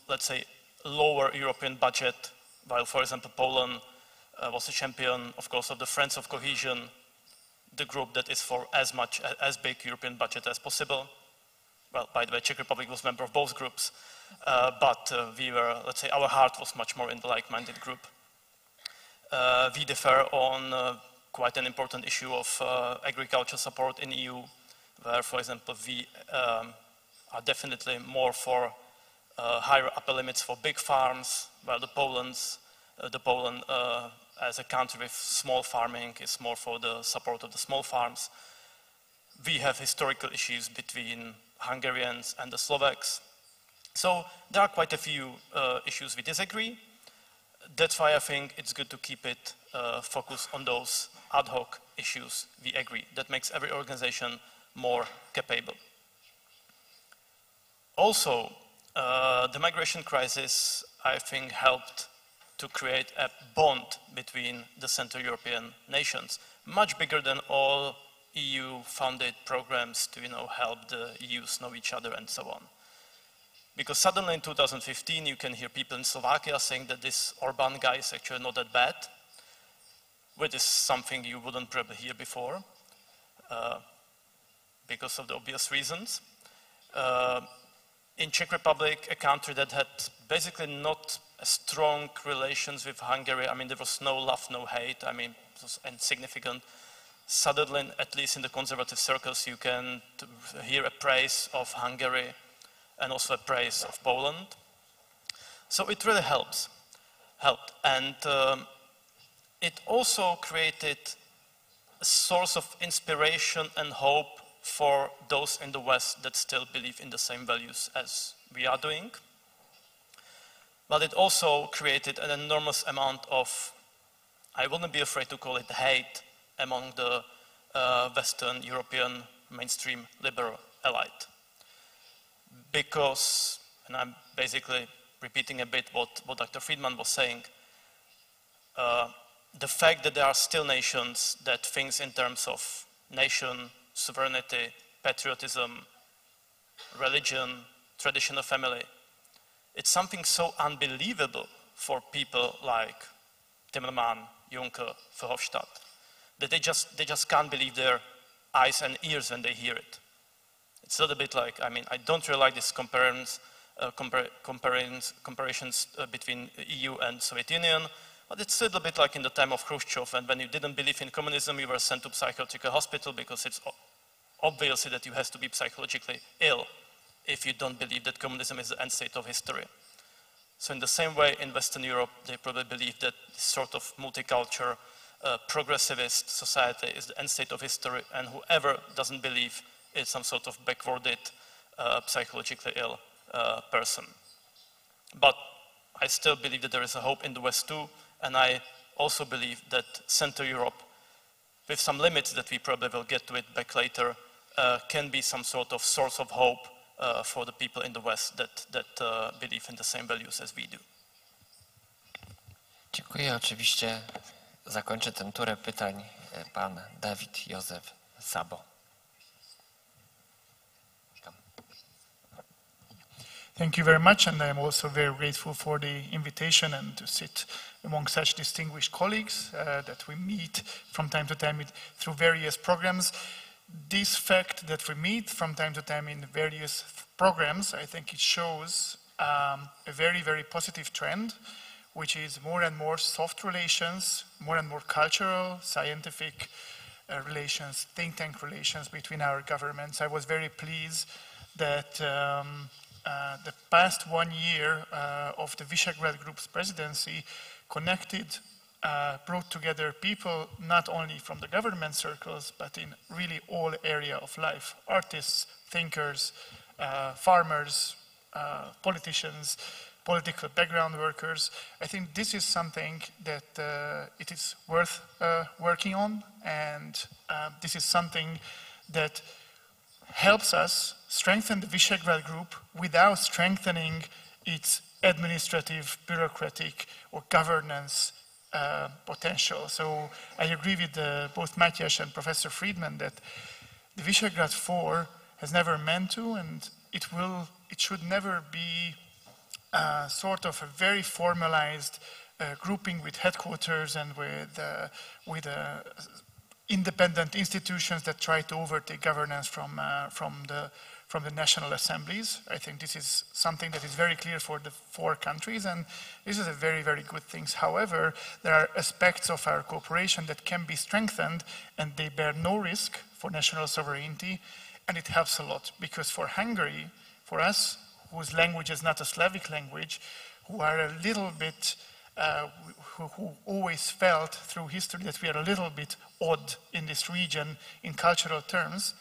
let's say, lower European budget, while, for example, Poland uh, was a champion, of course, of the Friends of Cohesion, the group that is for as much, as big European budget as possible. Well, by the way, Czech Republic was member of both groups, uh, but uh, we were, let's say, our heart was much more in the like-minded group. Uh, we differ on uh, quite an important issue of uh, agriculture support in EU, where, for example, we um, are definitely more for higher upper limits for big farms, while the Poland's, uh, the Poland uh, as a country with small farming is more for the support of the small farms. We have historical issues between Hungarians and the Slovaks. So there are quite a few uh, issues we disagree. That's why I think it's good to keep it uh, focused on those ad hoc issues we agree. That makes every organization more capable. Also, uh, the migration crisis, I think, helped to create a bond between the Central European nations, much bigger than all EU-funded programs to you know, help the EUs know each other and so on. Because suddenly in 2015, you can hear people in Slovakia saying that this Orban guy is actually not that bad, which is something you wouldn't probably hear before, uh, because of the obvious reasons. Uh, in Czech Republic, a country that had basically not strong relations with Hungary, I mean, there was no love, no hate, I mean, it was insignificant. Suddenly, at least in the conservative circles, you can hear a praise of Hungary and also a praise of Poland. So it really helps, helped. And um, it also created a source of inspiration and hope for those in the West that still believe in the same values as we are doing. But it also created an enormous amount of, I wouldn't be afraid to call it hate among the uh, Western European mainstream liberal elite because, and I'm basically repeating a bit what, what Dr. Friedman was saying, uh, the fact that there are still nations that thinks in terms of nation, sovereignty, patriotism, religion, tradition of family, it's something so unbelievable for people like Timmerman, Juncker, Verhofstadt, that they just, they just can't believe their eyes and ears when they hear it. It's a little bit like, I mean, I don't really like these comparisons, uh, compar comparisons, comparisons uh, between EU and Soviet Union, but it's a little bit like in the time of Khrushchev, and when you didn't believe in communism, you were sent to psychiatric hospital because it's obviously that you have to be psychologically ill if you don't believe that communism is the end state of history. So in the same way, in Western Europe, they probably believe that this sort of multicultural, uh, progressivist society is the end state of history, and whoever doesn't believe is some sort of backwarded, uh, psychologically ill uh, person. But I still believe that there is a hope in the West too, and I also believe that Central Europe, with some limits that we probably will get to it back later, uh, can be some sort of source of hope uh, for the people in the West that, that uh, believe in the same values as we do. Dziękuję. Oczywiście zakończę ten turę pytań pan Dawid Józef Szabo. Thank you very much, and I'm also very grateful for the invitation and to sit among such distinguished colleagues uh, that we meet from time to time through various programs. This fact that we meet from time to time in various programs, I think it shows um, a very, very positive trend, which is more and more soft relations, more and more cultural, scientific uh, relations, think tank relations between our governments. I was very pleased that um, uh, the past one year uh, of the Visegrad Group's presidency connected, uh, brought together people not only from the government circles, but in really all area of life, artists, thinkers, uh, farmers, uh, politicians, political background workers. I think this is something that it is worth working on, and this is something that helps us strengthen the Visegrad Group without strengthening its administrative, bureaucratic, or governance uh, potential. So I agree with uh, both Matthias and Professor Friedman that the Visegrad 4 has never meant to, and it will, it should never be uh, sort of a very formalized uh, grouping with headquarters and with, uh, with a independent institutions that try to overtake governance from, from, the, from the national assemblies. I think this is something that is very clear for the four countries, and this is a very, very good thing. However, there are aspects of our cooperation that can be strengthened, and they bear no risk for national sovereignty, and it helps a lot, because for Hungary, for us, whose language is not a Slavic language, who are a little bit, uh, who, who always felt through history that we are a little bit odd in this region in cultural terms,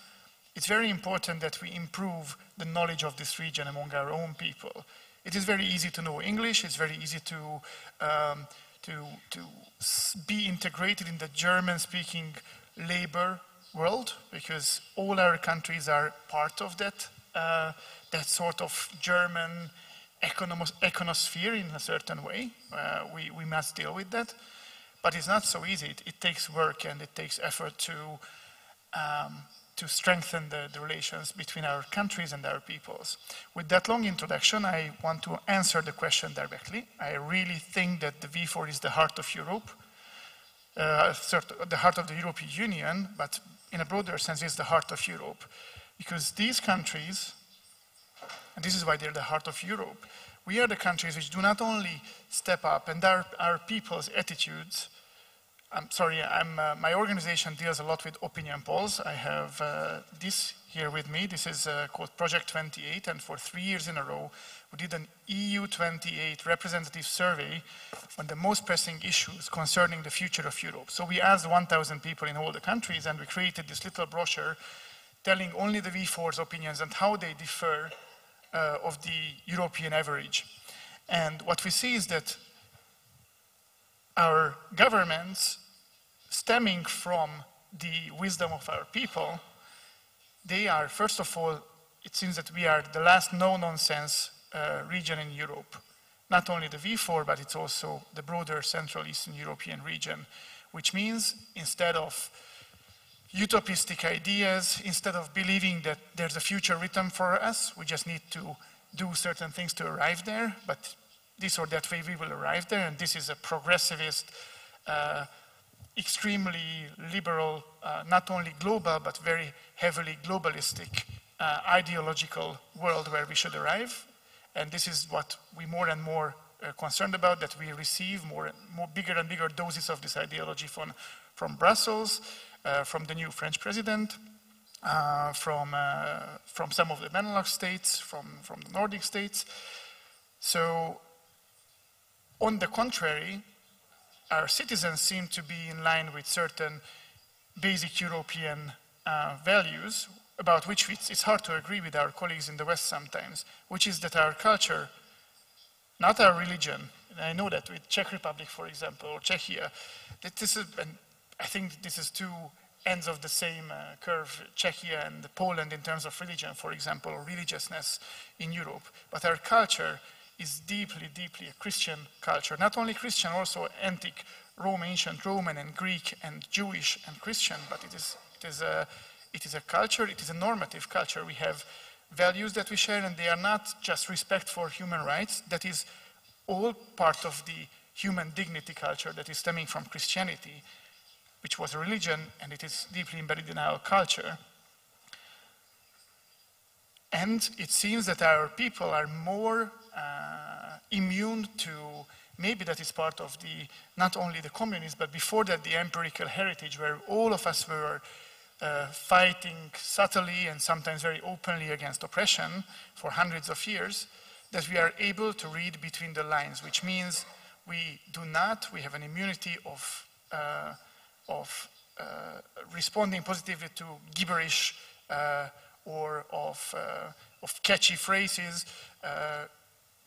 it's very important that we improve the knowledge of this region among our own people. It is very easy to know English, it's very easy to, um, to, to be integrated in the German-speaking labor world because all our countries are part of that, uh, that sort of German economos- econosphere in a certain way. Uh, we, we must deal with that. But it's not so easy. It, it takes work and it takes effort to, um, to strengthen the, the relations between our countries and our peoples. With that long introduction, I want to answer the question directly. I really think that the V4 is the heart of Europe, uh, the heart of the European Union, but in a broader sense, it's the heart of Europe. Because these countries, and this is why they're the heart of Europe, we are the countries which do not only step up and our, our people's attitudes. I'm sorry, I'm, uh, my organization deals a lot with opinion polls. I have uh, this here with me. This is uh, called Project 28, and for three years in a row, we did an EU 28 representative survey on the most pressing issues concerning the future of Europe. So we asked 1,000 people in all the countries, and we created this little brochure telling only the V4's opinions and how they differ uh, of the European average. And what we see is that our governments, stemming from the wisdom of our people, they are, first of all, it seems that we are the last no-nonsense uh, region in Europe. Not only the V4, but it's also the broader Central Eastern European region, which means instead of utopistic ideas, instead of believing that there's a future written for us, we just need to do certain things to arrive there, but this or that way we will arrive there, and this is a progressivist, uh, extremely liberal, uh, not only global, but very heavily globalistic uh, ideological world where we should arrive. And this is what we more and more uh, concerned about, that we receive more, and more bigger and bigger doses of this ideology from, from Brussels, uh, from the new French president, uh, from, uh, from some of the Benelux states, from, from the Nordic states. So, on the contrary, our citizens seem to be in line with certain basic European uh, values about which it's hard to agree with our colleagues in the West sometimes, which is that our culture, not our religion, and I know that with Czech Republic, for example, or Czechia, that this is, and I think this is two ends of the same uh, curve, Czechia and Poland in terms of religion, for example, or religiousness in Europe. But our culture is deeply, deeply a Christian culture. Not only Christian, also antique Rome, ancient Roman and Greek and Jewish and Christian, but it is, it is, a, it is a culture, it is a normative culture. We have values that we share, and they are not just respect for human rights, that is all part of the human dignity culture that is stemming from Christianity which was a religion, and it is deeply embedded in our culture. And it seems that our people are more uh, immune to, maybe that is part of the, not only the communists, but before that, the empirical heritage, where all of us were uh, fighting subtly and sometimes very openly against oppression for hundreds of years, that we are able to read between the lines, which means we do not, we have an immunity of uh, of uh, responding positively to gibberish uh, or of, uh, of catchy phrases,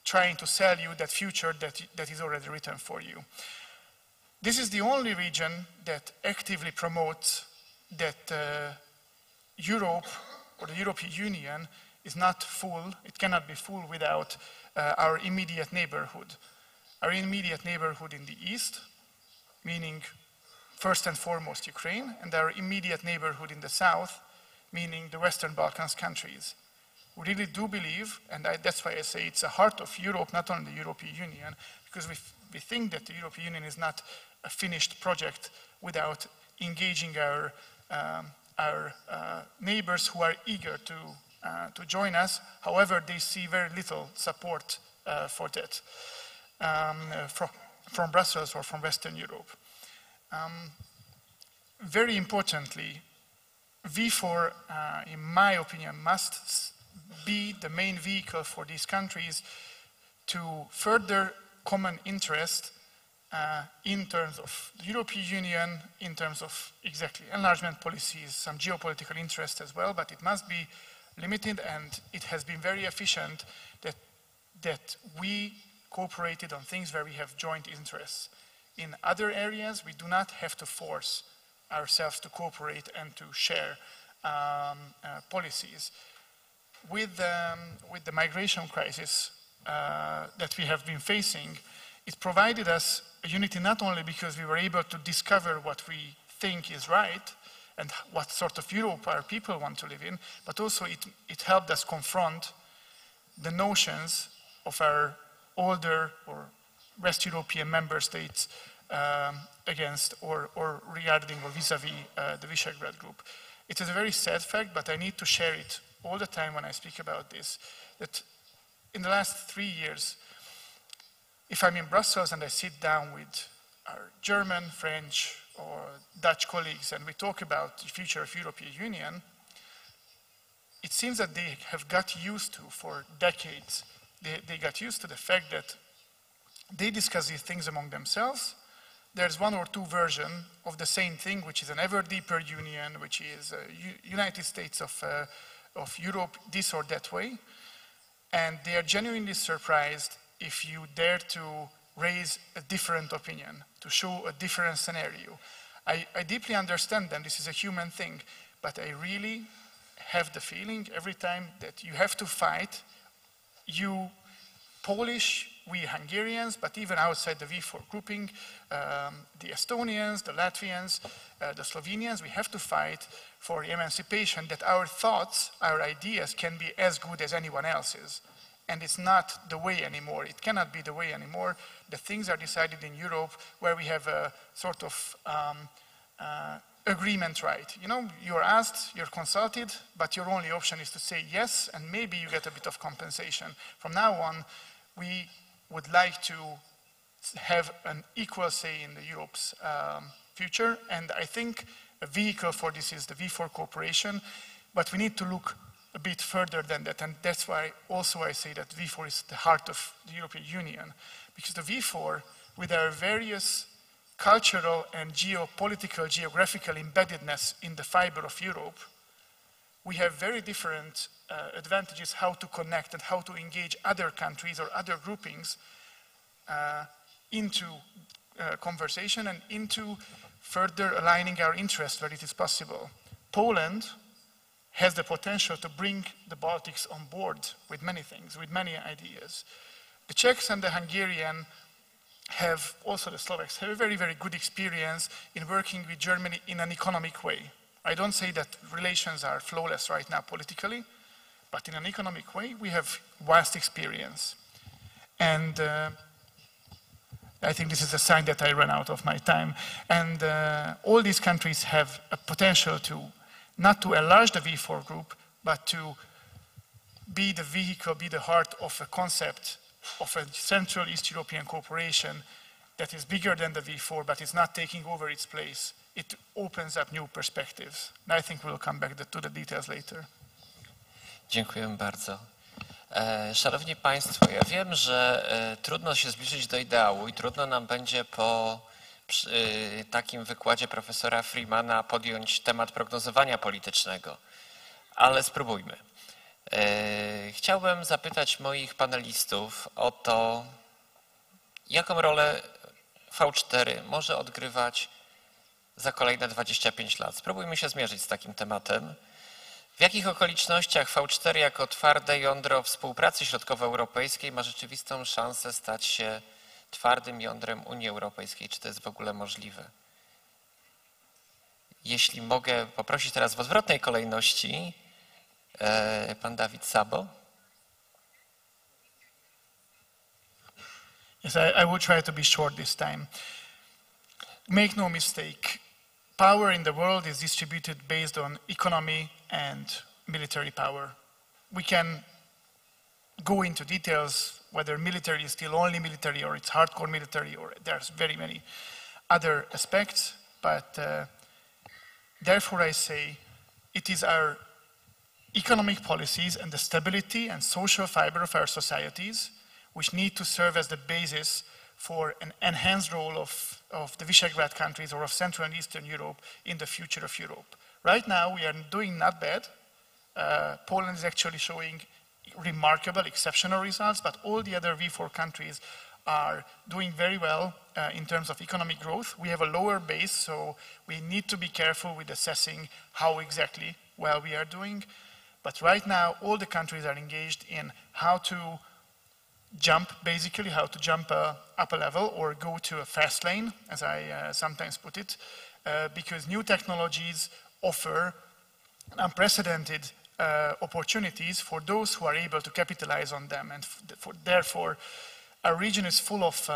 trying to sell you that future that, that is already written for you. This is the only region that actively promotes that uh, Europe or the European Union is not full, it cannot be full without uh, our immediate neighborhood. Our immediate neighborhood in the east, meaning first and foremost Ukraine, and our immediate neighborhood in the south, meaning the Western Balkans countries. We really do believe, and I, that's why I say it's a heart of Europe, not only the European Union, because we, we think that the European Union is not a finished project without engaging our, um, our uh, neighbors who are eager to, uh, to join us. However, they see very little support uh, for that um, from, from Brussels or from Western Europe. Um, very importantly, V4, uh, in my opinion, must be the main vehicle for these countries to further common interest uh, in terms of the European Union, in terms of exactly enlargement policies, some geopolitical interest as well, but it must be limited and it has been very efficient that, that we cooperated on things where we have joint interests. In other areas, we do not have to force ourselves to cooperate and to share um, uh, policies. With, um, with the migration crisis uh, that we have been facing, it provided us a unity not only because we were able to discover what we think is right and what sort of Europe our people want to live in, but also it, it helped us confront the notions of our older or West European member states um, against or, or regarding or vis-a-vis uh, the Visegrad group. It is a very sad fact, but I need to share it all the time when I speak about this, that in the last three years, if I'm in Brussels and I sit down with our German, French, or Dutch colleagues and we talk about the future of European Union, it seems that they have got used to, for decades, they, they got used to the fact that they discuss these things among themselves. There's one or two version of the same thing, which is an ever deeper union, which is uh, United States of, uh, of Europe, this or that way. And they are genuinely surprised if you dare to raise a different opinion, to show a different scenario. I, I deeply understand them, this is a human thing, but I really have the feeling every time that you have to fight, you Polish, we Hungarians, but even outside the V4 grouping, um, the Estonians, the Latvians, uh, the Slovenians, we have to fight for emancipation that our thoughts, our ideas can be as good as anyone else's and it's not the way anymore. It cannot be the way anymore. The things are decided in Europe where we have a sort of um, uh, agreement right. You know, you're asked, you're consulted, but your only option is to say yes, and maybe you get a bit of compensation. From now on, we would like to have an equal say in the Europe's um, future, and I think a vehicle for this is the V4 cooperation, but we need to look a bit further than that. And that's why also I say that V4 is the heart of the European Union. Because the V4, with our various cultural and geopolitical, geographical embeddedness in the fiber of Europe, we have very different uh, advantages how to connect and how to engage other countries or other groupings uh, into uh, conversation and into further aligning our interests where it is possible. Poland, has the potential to bring the Baltics on board with many things, with many ideas. The Czechs and the Hungarian have, also the Slovaks, have a very, very good experience in working with Germany in an economic way. I don't say that relations are flawless right now politically, but in an economic way, we have vast experience. And uh, I think this is a sign that I ran out of my time. And uh, all these countries have a potential to not to enlarge the V4 group, but to be the vehicle, be the heart of a concept of a Central East European cooperation that is bigger than the V4, but is not taking over its place. It opens up new perspectives. And I think we'll come back to the details later. Dziękuję bardzo. E, szanowni Państwo, ja wiem, że e, trudno się zbliżyć do ideału i trudno nam będzie po y, takim wykładzie profesora Freemana podjąć temat prognozowania politycznego, ale spróbujmy. Chciałbym zapytać moich panelistów o to, jaką rolę V4 może odgrywać za kolejne 25 lat. Spróbujmy się zmierzyć z takim tematem. W jakich okolicznościach V4 jako twarde jądro współpracy środkowoeuropejskiej ma rzeczywistą szansę stać się twardym jądrem Unii Europejskiej. Czy to jest w ogóle możliwe? Jeśli mogę poprosić teraz w odwrotnej kolejności, e, pan Dawid Sabo. Yes, I, I will try to be short this time. Make no mistake, power in the world is distributed based on economy and military power. We can go into details whether military is still only military or it's hardcore military or there's very many other aspects. But uh, therefore I say it is our economic policies and the stability and social fiber of our societies, which need to serve as the basis for an enhanced role of, of the Visegrad countries or of Central and Eastern Europe in the future of Europe. Right now, we are doing not bad. Uh, Poland is actually showing remarkable, exceptional results, but all the other V4 countries are doing very well uh, in terms of economic growth. We have a lower base, so we need to be careful with assessing how exactly well we are doing. But right now, all the countries are engaged in how to jump, basically, how to jump uh, up a level or go to a fast lane, as I uh, sometimes put it, uh, because new technologies offer unprecedented uh, opportunities for those who are able to capitalize on them. And for, therefore, our region is full of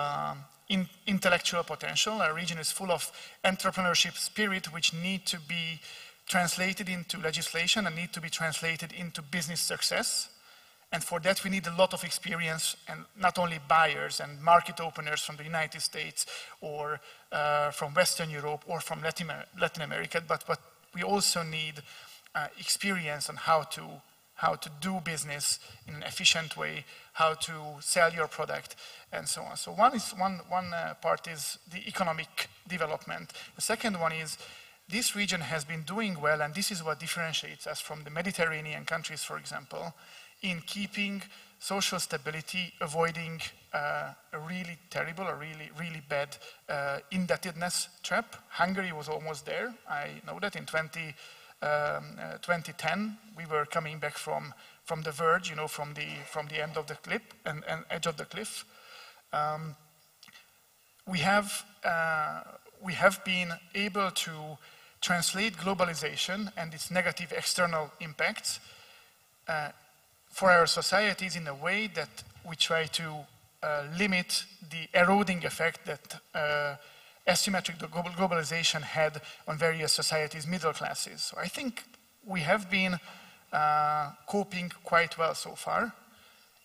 in intellectual potential. Our region is full of entrepreneurship spirit, which need to be translated into legislation and need to be translated into business success. And for that, we need a lot of experience and not only buyers and market openers from the United States or uh, from Western Europe or from Latin, Latin America, but, but we also need uh, experience on how to, how to do business in an efficient way, how to sell your product, and so on. So one, is, one, one uh, part is the economic development. The second one is this region has been doing well, and this is what differentiates us from the Mediterranean countries, for example, in keeping social stability, avoiding uh, a really terrible, a really, really bad uh, indebtedness trap. Hungary was almost there. I know that in 20, um, uh, 2010, we were coming back from, from the verge, you know, from the, from the end of the cliff and, and edge of the cliff. Um, we, have, uh, we have been able to translate globalization and its negative external impacts uh, for our societies in a way that we try to uh, limit the eroding effect that uh, asymmetric globalization had on various societies' middle classes. So I think we have been uh, coping quite well so far.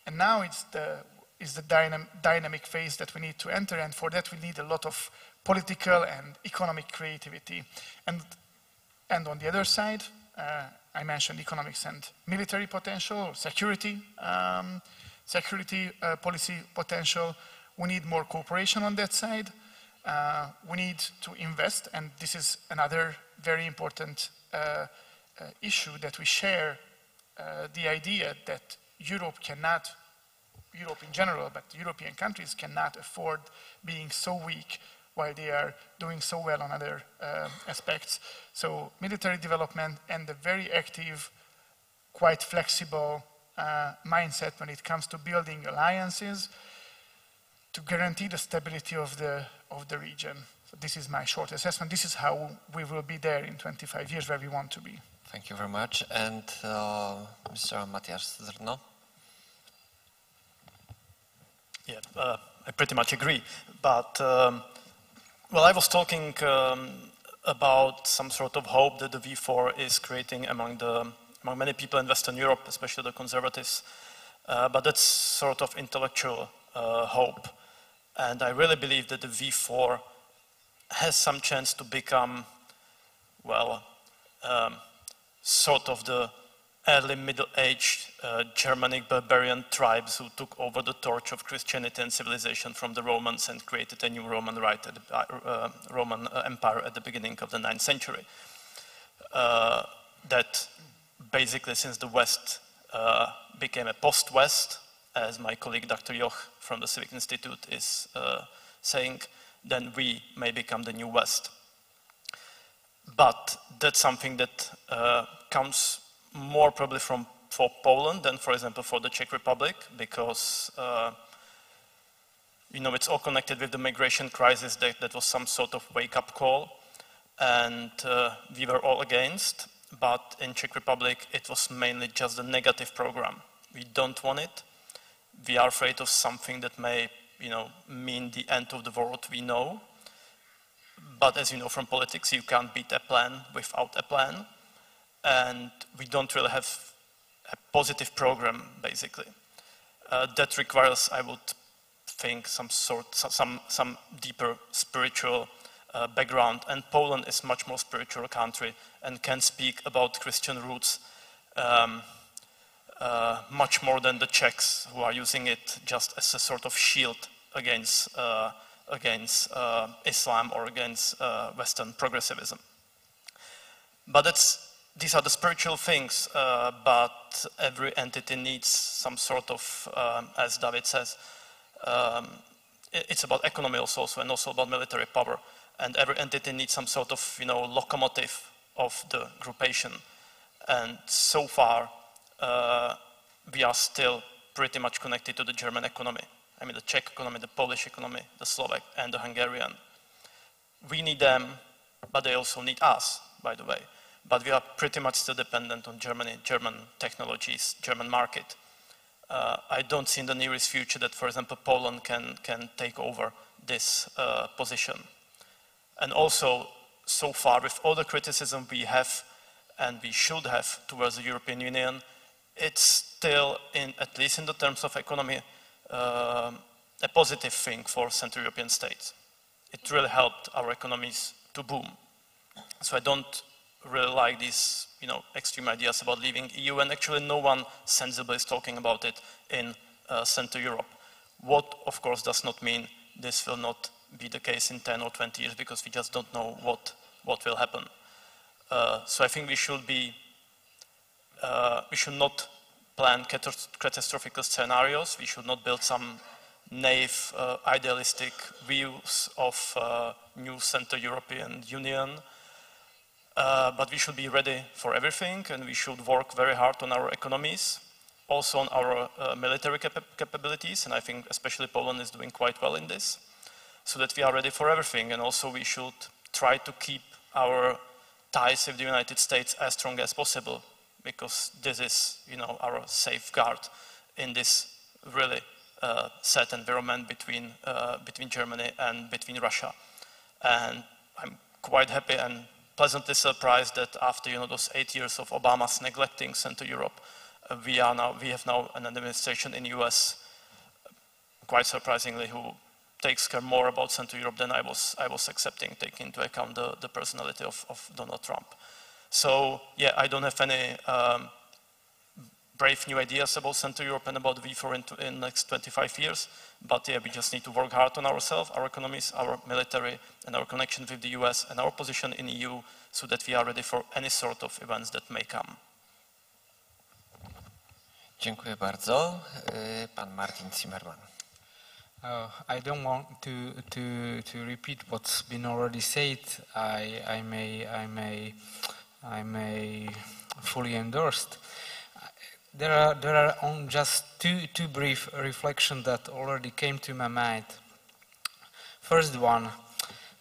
And now it's the, is the dynam dynamic phase that we need to enter, and for that we need a lot of political and economic creativity. And, and on the other side, uh, I mentioned economics and military potential, security, um, security uh, policy potential. We need more cooperation on that side. Uh, we need to invest, and this is another very important uh, uh issue that we share uh, the idea that Europe cannot, Europe in general, but European countries cannot afford being so weak while they are doing so well on other uh, aspects. So military development and the very active, quite flexible uh, mindset when it comes to building alliances to guarantee the stability of the, of the region. So this is my short assessment. This is how we will be there in 25 years where we want to be. Thank you very much. And uh, Mr. Matthias Zrno? Yeah, uh, I pretty much agree. But, um, well, I was talking um, about some sort of hope that the V4 is creating among, the, among many people in Western Europe, especially the conservatives. Uh, but that's sort of intellectual uh, hope. And I really believe that the V4 has some chance to become, well, um, sort of the early Middle-aged uh, Germanic barbarian tribes who took over the torch of Christianity and civilization from the Romans and created a new Roman, right at the, uh, uh, Roman uh, Empire at the beginning of the 9th century. Uh, that basically since the West uh, became a post-West, as my colleague Dr. Joch from the Civic Institute is saying, then we may become the new West. But that's something that comes more probably from for Poland than, for example, for the Czech Republic, because uh, you know it's all connected with the migration crisis. That, that was some sort of wake-up call, and uh, we were all against. But in Czech Republic, it was mainly just a negative program. We don't want it. We are afraid of something that may, you know, mean the end of the world we know. But as you know from politics, you can't beat a plan without a plan and we don't really have a positive program, basically. Uh, that requires, I would think, some sort, some, some deeper spiritual uh, background, and Poland is much more spiritual country and can speak about Christian roots um, uh, much more than the Czechs who are using it just as a sort of shield against, uh, against uh, Islam or against uh, Western progressivism. But it's, these are the spiritual things, uh, but every entity needs some sort of, um, as David says, um, it's about economy also and also about military power. And every entity needs some sort of, you know, locomotive of the groupation. And so far, uh, we are still pretty much connected to the German economy. I mean, the Czech economy, the Polish economy, the Slovak, and the Hungarian. We need them, but they also need us, by the way. But we are pretty much still dependent on Germany, German technologies, German market. Uh, I don't see in the nearest future that, for example, Poland can, can take over this uh, position. And also, so far, with all the criticism we have and we should have towards the European Union, it's still, in, at least in the terms of economy, uh, a positive thing for Central European states. It really helped our economies to boom. So I don't really like these, you know, extreme ideas about leaving the EU, and actually no one sensibly is talking about it in uh, Central Europe. What, of course, does not mean this will not be the case in 10 or 20 years, because we just don't know what, what will happen. Uh, so I think we should be, uh, we should not plan catastrophic scenarios. We should not build some naive, uh, idealistic views of uh, new Central European Union. Uh, but we should be ready for everything and we should work very hard on our economies, also on our uh, military cap capabilities, and I think especially Poland is doing quite well in this, so that we are ready for everything. And also we should try to keep our ties with the United States as strong as possible, because this is, you know, our safeguard in this really uh, set environment between, uh, between Germany and between Russia. And I'm quite happy and pleasantly surprised that after you know those eight years of Obama's neglecting Central Europe, uh, we are now we have now an administration in the U.S. quite surprisingly who takes care more about Central Europe than I was I was accepting, taking into account the, the personality of, of Donald Trump. So yeah, I don't have any um, brave new ideas about Central Europe and about V4 in, in next 25 years. But yeah, we just need to work hard on ourselves, our economies, our military, and our connection with the US and our position in the EU so that we are ready for any sort of events that may come. Dziękuję bardzo. Pan Martin Zimmerman. Uh, I don't want to, to, to repeat what's been already said. I, I, may, I, may, I may fully endorse there are, there are on just two, two brief reflections that already came to my mind. First one,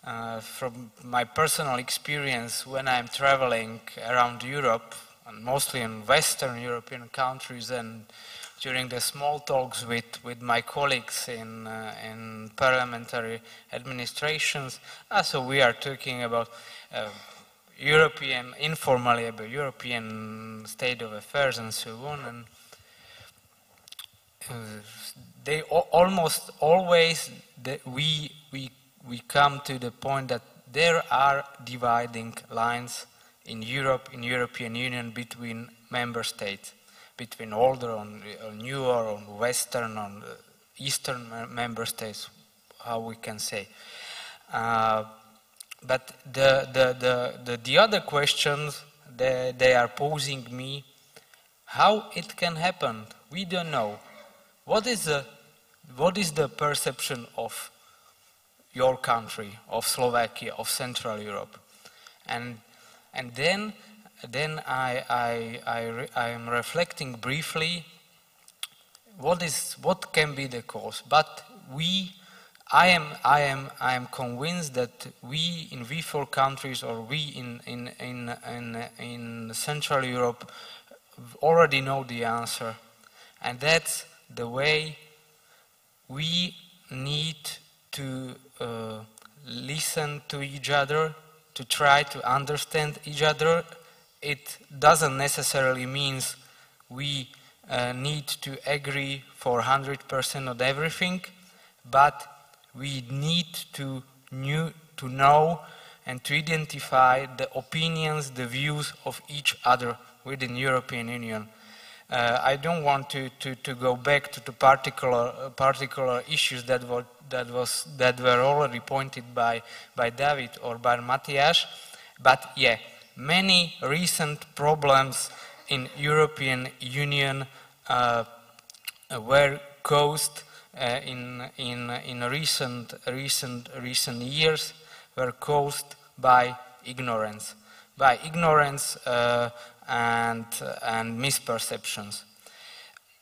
uh, from my personal experience when I'm traveling around Europe, and mostly in Western European countries, and during the small talks with, with my colleagues in, uh, in parliamentary administrations, also we are talking about uh, European, informally about European state of affairs and so on. And uh, they almost always, we, we, we come to the point that there are dividing lines in Europe, in European Union, between member states, between older and newer, or Western, and Eastern member states, how we can say. Uh, but the, the, the, the, the other questions they, they are posing me, how it can happen, we don't know. What is the, what is the perception of your country, of Slovakia, of Central Europe? And, and then, then I, I, I, I am reflecting briefly what, is, what can be the cause. But we I am, I am, I am convinced that we in V4 countries or we in, in, in, in, in Central Europe already know the answer. And that's the way we need to uh, listen to each other, to try to understand each other. It doesn't necessarily mean we uh, need to agree for 100% on everything, but we need to, to know and to identify the opinions, the views of each other within European Union. Uh, I don't want to, to, to go back to the particular, uh, particular issues that were, that, was, that were already pointed by, by David or by Matthias, but yeah, many recent problems in European Union uh, were caused uh, in, in, in recent, recent, recent years were caused by ignorance, by ignorance uh, and, and misperceptions.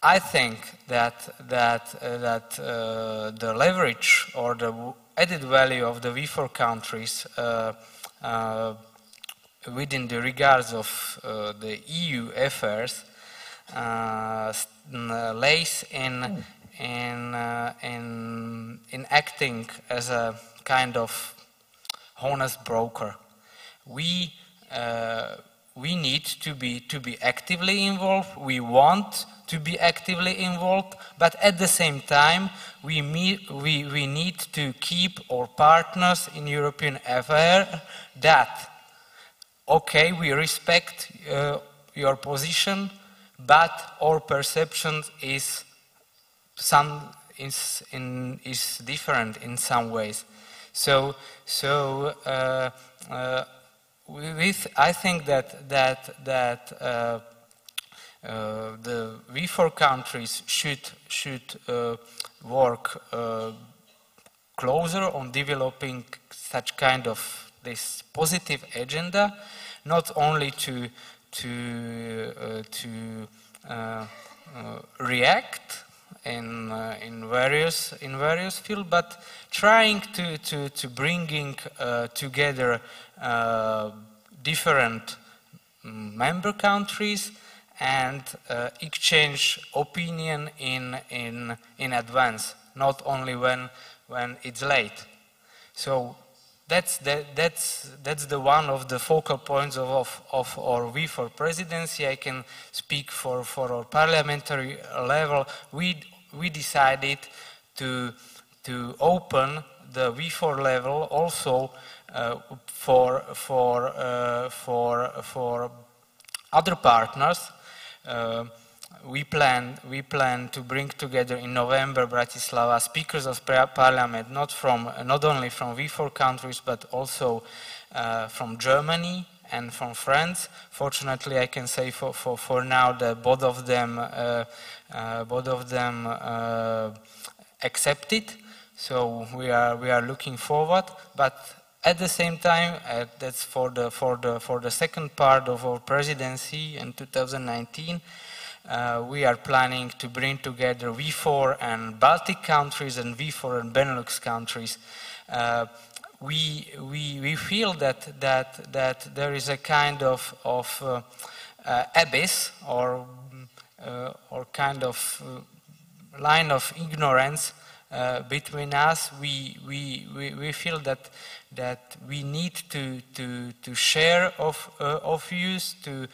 I think that, that, uh, that uh, the leverage or the added value of the V4 countries uh, uh, within the regards of the EU affairs lays in, in, in, in acting as a kind of honest broker. We we need to be, to be actively involved, we want to be actively involved, but at the same time, we, meet, we, we need to keep our partners in European affairs that, okay, we respect uh, your position, but our perception is, some, is, in, is different in some ways. So, so uh, uh, we, I think that that that uh, uh, the V4 countries should should uh, work uh, closer on developing such kind of this positive agenda, not only to to to react in in various in various fields, but trying to to to bringing together uh, different member countries and uh, exchange opinion in, in, in advance, not only when, when it's late. So that's the, that's, that's the one of the focal points of, of, of our V4 presidency. I can speak for, for our parliamentary level. We, we decided to, to open the V4 level also uh, for, for, uh, for, for other partners. Uh, we plan, we plan to bring together in November Bratislava speakers of parliament, not, from, not only from V4 countries, but also uh, from Germany and from France. Fortunately, I can say for, for, for now that both of them, uh, uh, both of them accepted. So we are, we are looking forward, but at the same time, uh, that's for the, for, the, for the second part of our presidency in 2019, uh, we are planning to bring together V4 and Baltic countries and V4 and Benelux countries. Uh, we, we, we feel that, that, that there is a kind of, of uh, uh, abyss or, uh, or kind of line of ignorance between us. We, we, we, we feel that that we need to, to, to share of, uh, of views, to,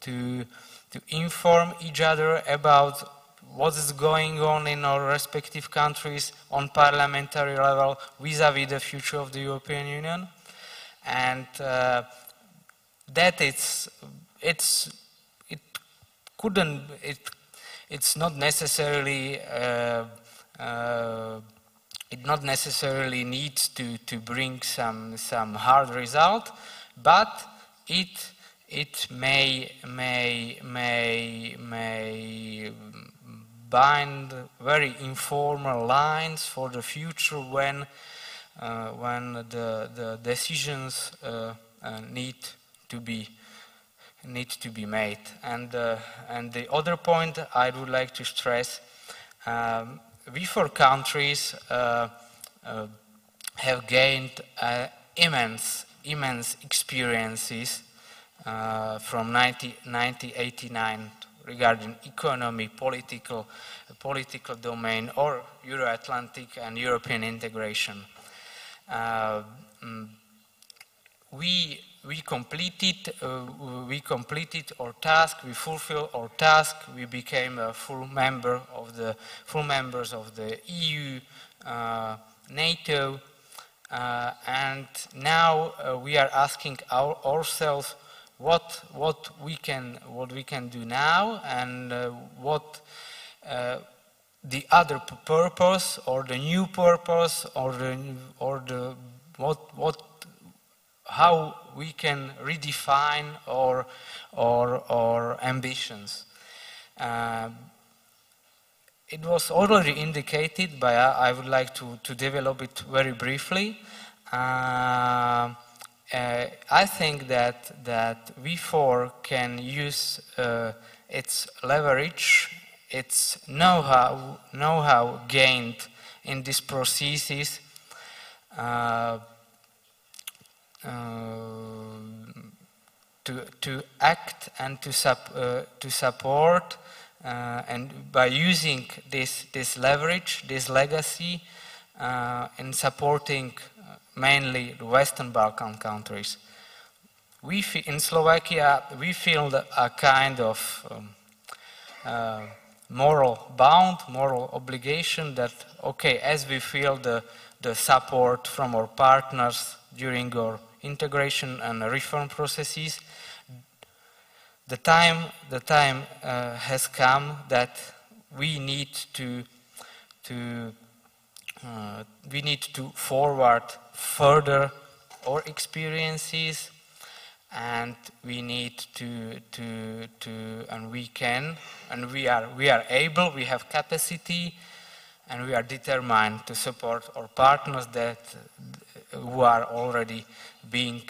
to, to inform each other about what is going on in our respective countries on parliamentary level vis-à-vis -vis the future of the European Union. And uh, that it's, it's, it couldn't, it, it's not necessarily uh, uh it not necessarily needs to, to bring some, some hard result, but it, it may, may, may, may bind very informal lines for the future when, uh, when the, the decisions uh, uh, need to be need to be made. And, uh, and the other point I would like to stress um, V4 countries uh, have gained immense, immense experiences from 1989 regarding economy, political, political domain, or Euro-Atlantic and European integration. Uh, mm, we we completed uh, we completed our task we fulfilled our task we became a full member of the full members of the EU uh, NATO uh, and now uh, we are asking our, ourselves what what we can what we can do now and uh, what uh, the other purpose or the new purpose or the or the what what how we can redefine our our, our ambitions. Um, it was already indicated, but I, I would like to, to develop it very briefly. Um, uh, I think that that V4 can use uh, its leverage, its know-how, know-how gained in these processes. Uh, um, to, to act and to, sup, uh, to support uh, and by using this, this leverage, this legacy uh, in supporting uh, mainly the Western Balkan countries. We in Slovakia, we feel a kind of um, uh, moral bound, moral obligation that, okay, as we feel the, the support from our partners during our integration and reform processes, the time, the time uh, has come that we need to, to uh, we need to forward further our experiences and we need to, to, to and we can and we are, we are able, we have capacity and we are determined to support our partners that who are already being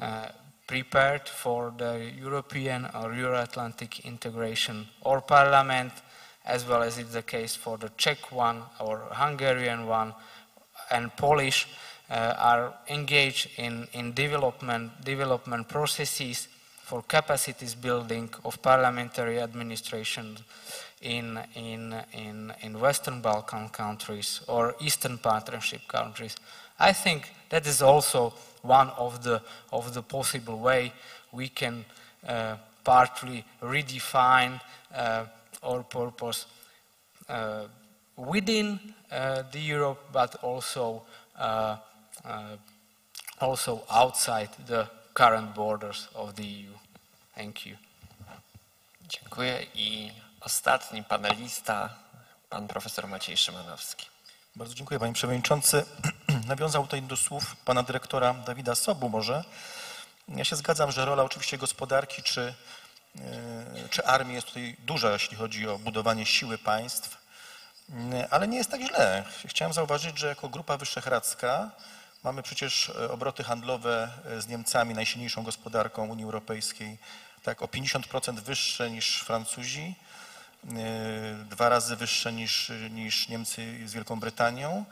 uh, prepared for the European or Euro-Atlantic integration. or parliament, as well as it's the case for the Czech one or Hungarian one and Polish, uh, are engaged in, in development, development processes for capacities building of parliamentary administration in, in, in, in Western Balkan countries or Eastern Partnership countries. I think that is also one of the, of the possible way we can uh, partly redefine uh, our purpose uh, within uh, the Europe, but also uh, also outside the current borders of the EU. Thank you. Dziękuję. I ostatni panelista, pan profesor Maciej Szymanowski. Bardzo dziękuję panie przewodniczący. Nawiązał tutaj do słów pana dyrektora Dawida Sobu może. Ja się zgadzam, że rola oczywiście gospodarki czy, e, czy armii jest tutaj duża, jeśli chodzi o budowanie siły państw, Mm, ale nie jest tak źle. Chciałem zauważyć, że jako Grupa Wyszehradzka mamy przecież e, obroty handlowe e, z Niemcami, najsilniejszą gospodarką Unii Europejskiej, tak o 50% wyższe niż Francuzi, e, dwa razy wyższe niż, niż Niemcy z Wielką Brytanią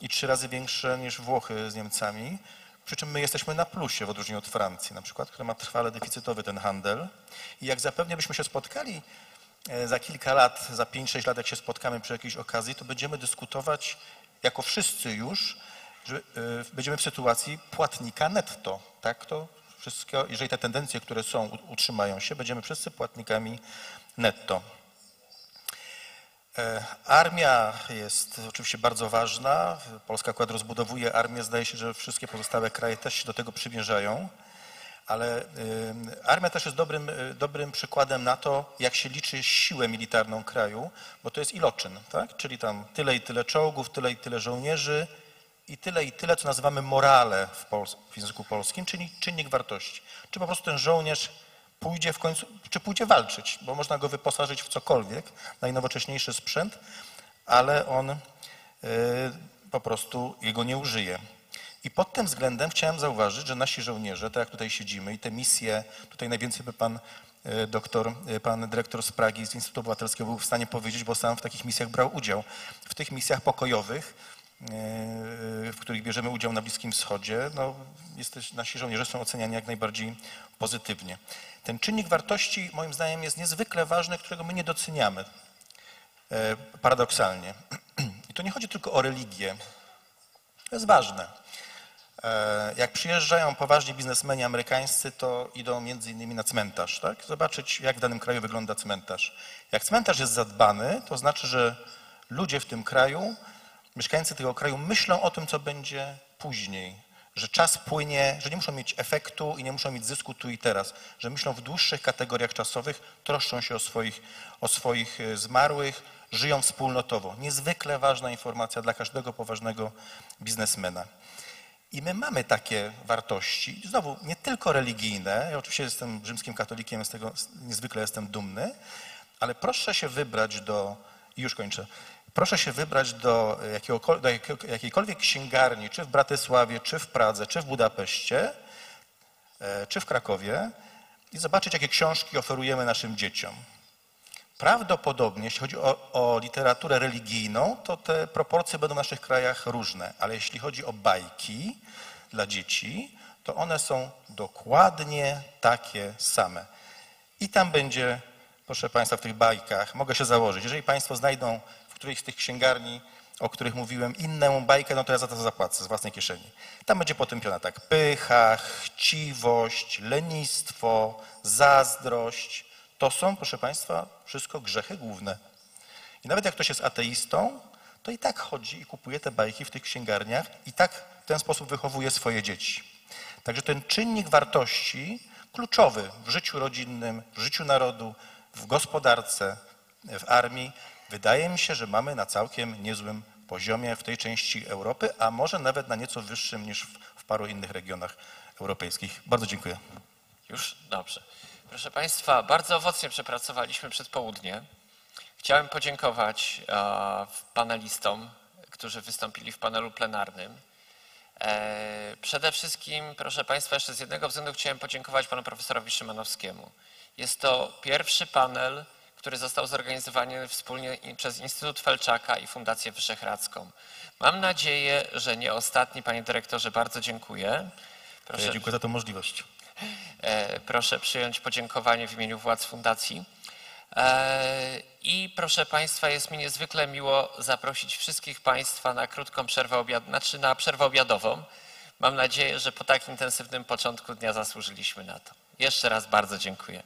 i trzy razy większe niż Włochy z Niemcami. Przy czym my jesteśmy na plusie w odróżnieniu od Francji, na przykład, która ma trwale deficytowy ten handel. I jak zapewne byśmy się spotkali za kilka lat, za 5-6 lat, jak się spotkamy przy jakiejś okazji, to będziemy dyskutować jako wszyscy już, że e, będziemy w sytuacji płatnika netto. Tak to wszystko, jeżeli te tendencje, które są, utrzymają się, będziemy wszyscy płatnikami netto. E, Armia jest oczywiście bardzo ważna. Polska akurat rozbudowuje armię. Zdaje się, że wszystkie pozostałe kraje też się do tego przymierzają. Ale y, armia też jest dobrym, dobrym przykładem na to, jak się liczy siłę militarną kraju, bo to jest iloczyn, tak? czyli tam tyle i tyle czołgów, tyle i tyle żołnierzy i tyle i tyle, co nazywamy morale w, pols- w języku polskim, czyli czynnik wartości. Czy po prostu ten żołnierz pójdzie w końcu, czy pójdzie walczyć, bo można go wyposażyć w cokolwiek, najnowocześniejszy sprzęt, ale on y, po prostu jego nie użyje. I pod tym względem chciałem zauważyć, że nasi żołnierze, tak jak tutaj siedzimy i te misje, tutaj najwięcej by pan y, doktor, y, pan dyrektor z Pragi z Instytutu Obywatelskiego był w stanie powiedzieć, bo sam w takich misjach brał udział. W tych misjach pokojowych, w których bierzemy udział na Bliskim Wschodzie, no, jesteś, nasi żołnierze są oceniani jak najbardziej pozytywnie. Ten czynnik wartości moim zdaniem jest niezwykle ważny, którego my nie doceniamy. E, paradoksalnie. I to nie chodzi tylko o religię. To jest ważne. E, Jak przyjeżdżają poważni biznesmeni amerykańscy, to idą między innymi na cmentarz, tak? Zobaczyć, jak w danym kraju wygląda cmentarz. Jak cmentarz jest zadbany, to znaczy, że ludzie w tym kraju, mieszkańcy tego kraju myślą o tym, co będzie później, że czas płynie, że nie muszą mieć efektu i nie muszą mieć zysku tu i teraz, że myślą w dłuższych kategoriach czasowych, troszczą się o swoich, o swoich e, zmarłych, żyją wspólnotowo. Niezwykle ważna informacja dla każdego poważnego biznesmena. I my mamy takie wartości, znowu nie tylko religijne, ja oczywiście jestem rzymskim katolikiem, z tego niezwykle jestem dumny, ale proszę się wybrać do, i już kończę, proszę się wybrać do, do jakiejkolwiek księgarni, czy w Bratysławie, czy w Pradze, czy w Budapeszcie, e, czy w Krakowie i zobaczyć, jakie książki oferujemy naszym dzieciom. Prawdopodobnie, jeśli chodzi o, o, literaturę religijną, to te proporcje będą w naszych krajach różne, ale jeśli chodzi o bajki dla dzieci, to one są dokładnie takie same. I tam będzie, proszę Państwa, w tych bajkach, mogę się założyć, jeżeli Państwo znajdą którejś z tych księgarni, o których mówiłem, inną bajkę, no to ja za to zapłacę z własnej kieszeni. Tam będzie potępiona tak pycha, chciwość, lenistwo, zazdrość, to są, proszę Państwa, wszystko grzechy główne. I nawet jak ktoś jest ateistą, to i tak chodzi i kupuje te bajki w tych księgarniach i tak w ten sposób wychowuje swoje dzieci. Także ten czynnik wartości kluczowy w życiu rodzinnym, w życiu narodu, w gospodarce, w armii, wydaje mi się, że mamy na całkiem niezłym poziomie w tej części Europy, a może nawet na nieco wyższym niż w, w paru innych regionach europejskich. Bardzo dziękuję. Już? Dobrze. Proszę Państwa, bardzo owocnie przepracowaliśmy przed południe. Chciałem podziękować e, panelistom, którzy wystąpili w panelu plenarnym. E, przede wszystkim, proszę Państwa, jeszcze z jednego względu chciałem podziękować panu profesorowi Szymanowskiemu. Jest to pierwszy panel, który został zorganizowany wspólnie przez Instytut Felczaka i Fundację Wyszehradzką. Mam nadzieję, że nie ostatni. Panie dyrektorze, bardzo dziękuję. Proszę. Ja dziękuję za tę możliwość. E, proszę przyjąć podziękowanie w imieniu władz fundacji. E, I proszę Państwa, jest mi niezwykle miło zaprosić wszystkich Państwa na krótką przerwę obiad, znaczy na przerwę obiadową. Mam nadzieję, że po tak intensywnym początku dnia zasłużyliśmy na to. Jeszcze raz bardzo dziękuję.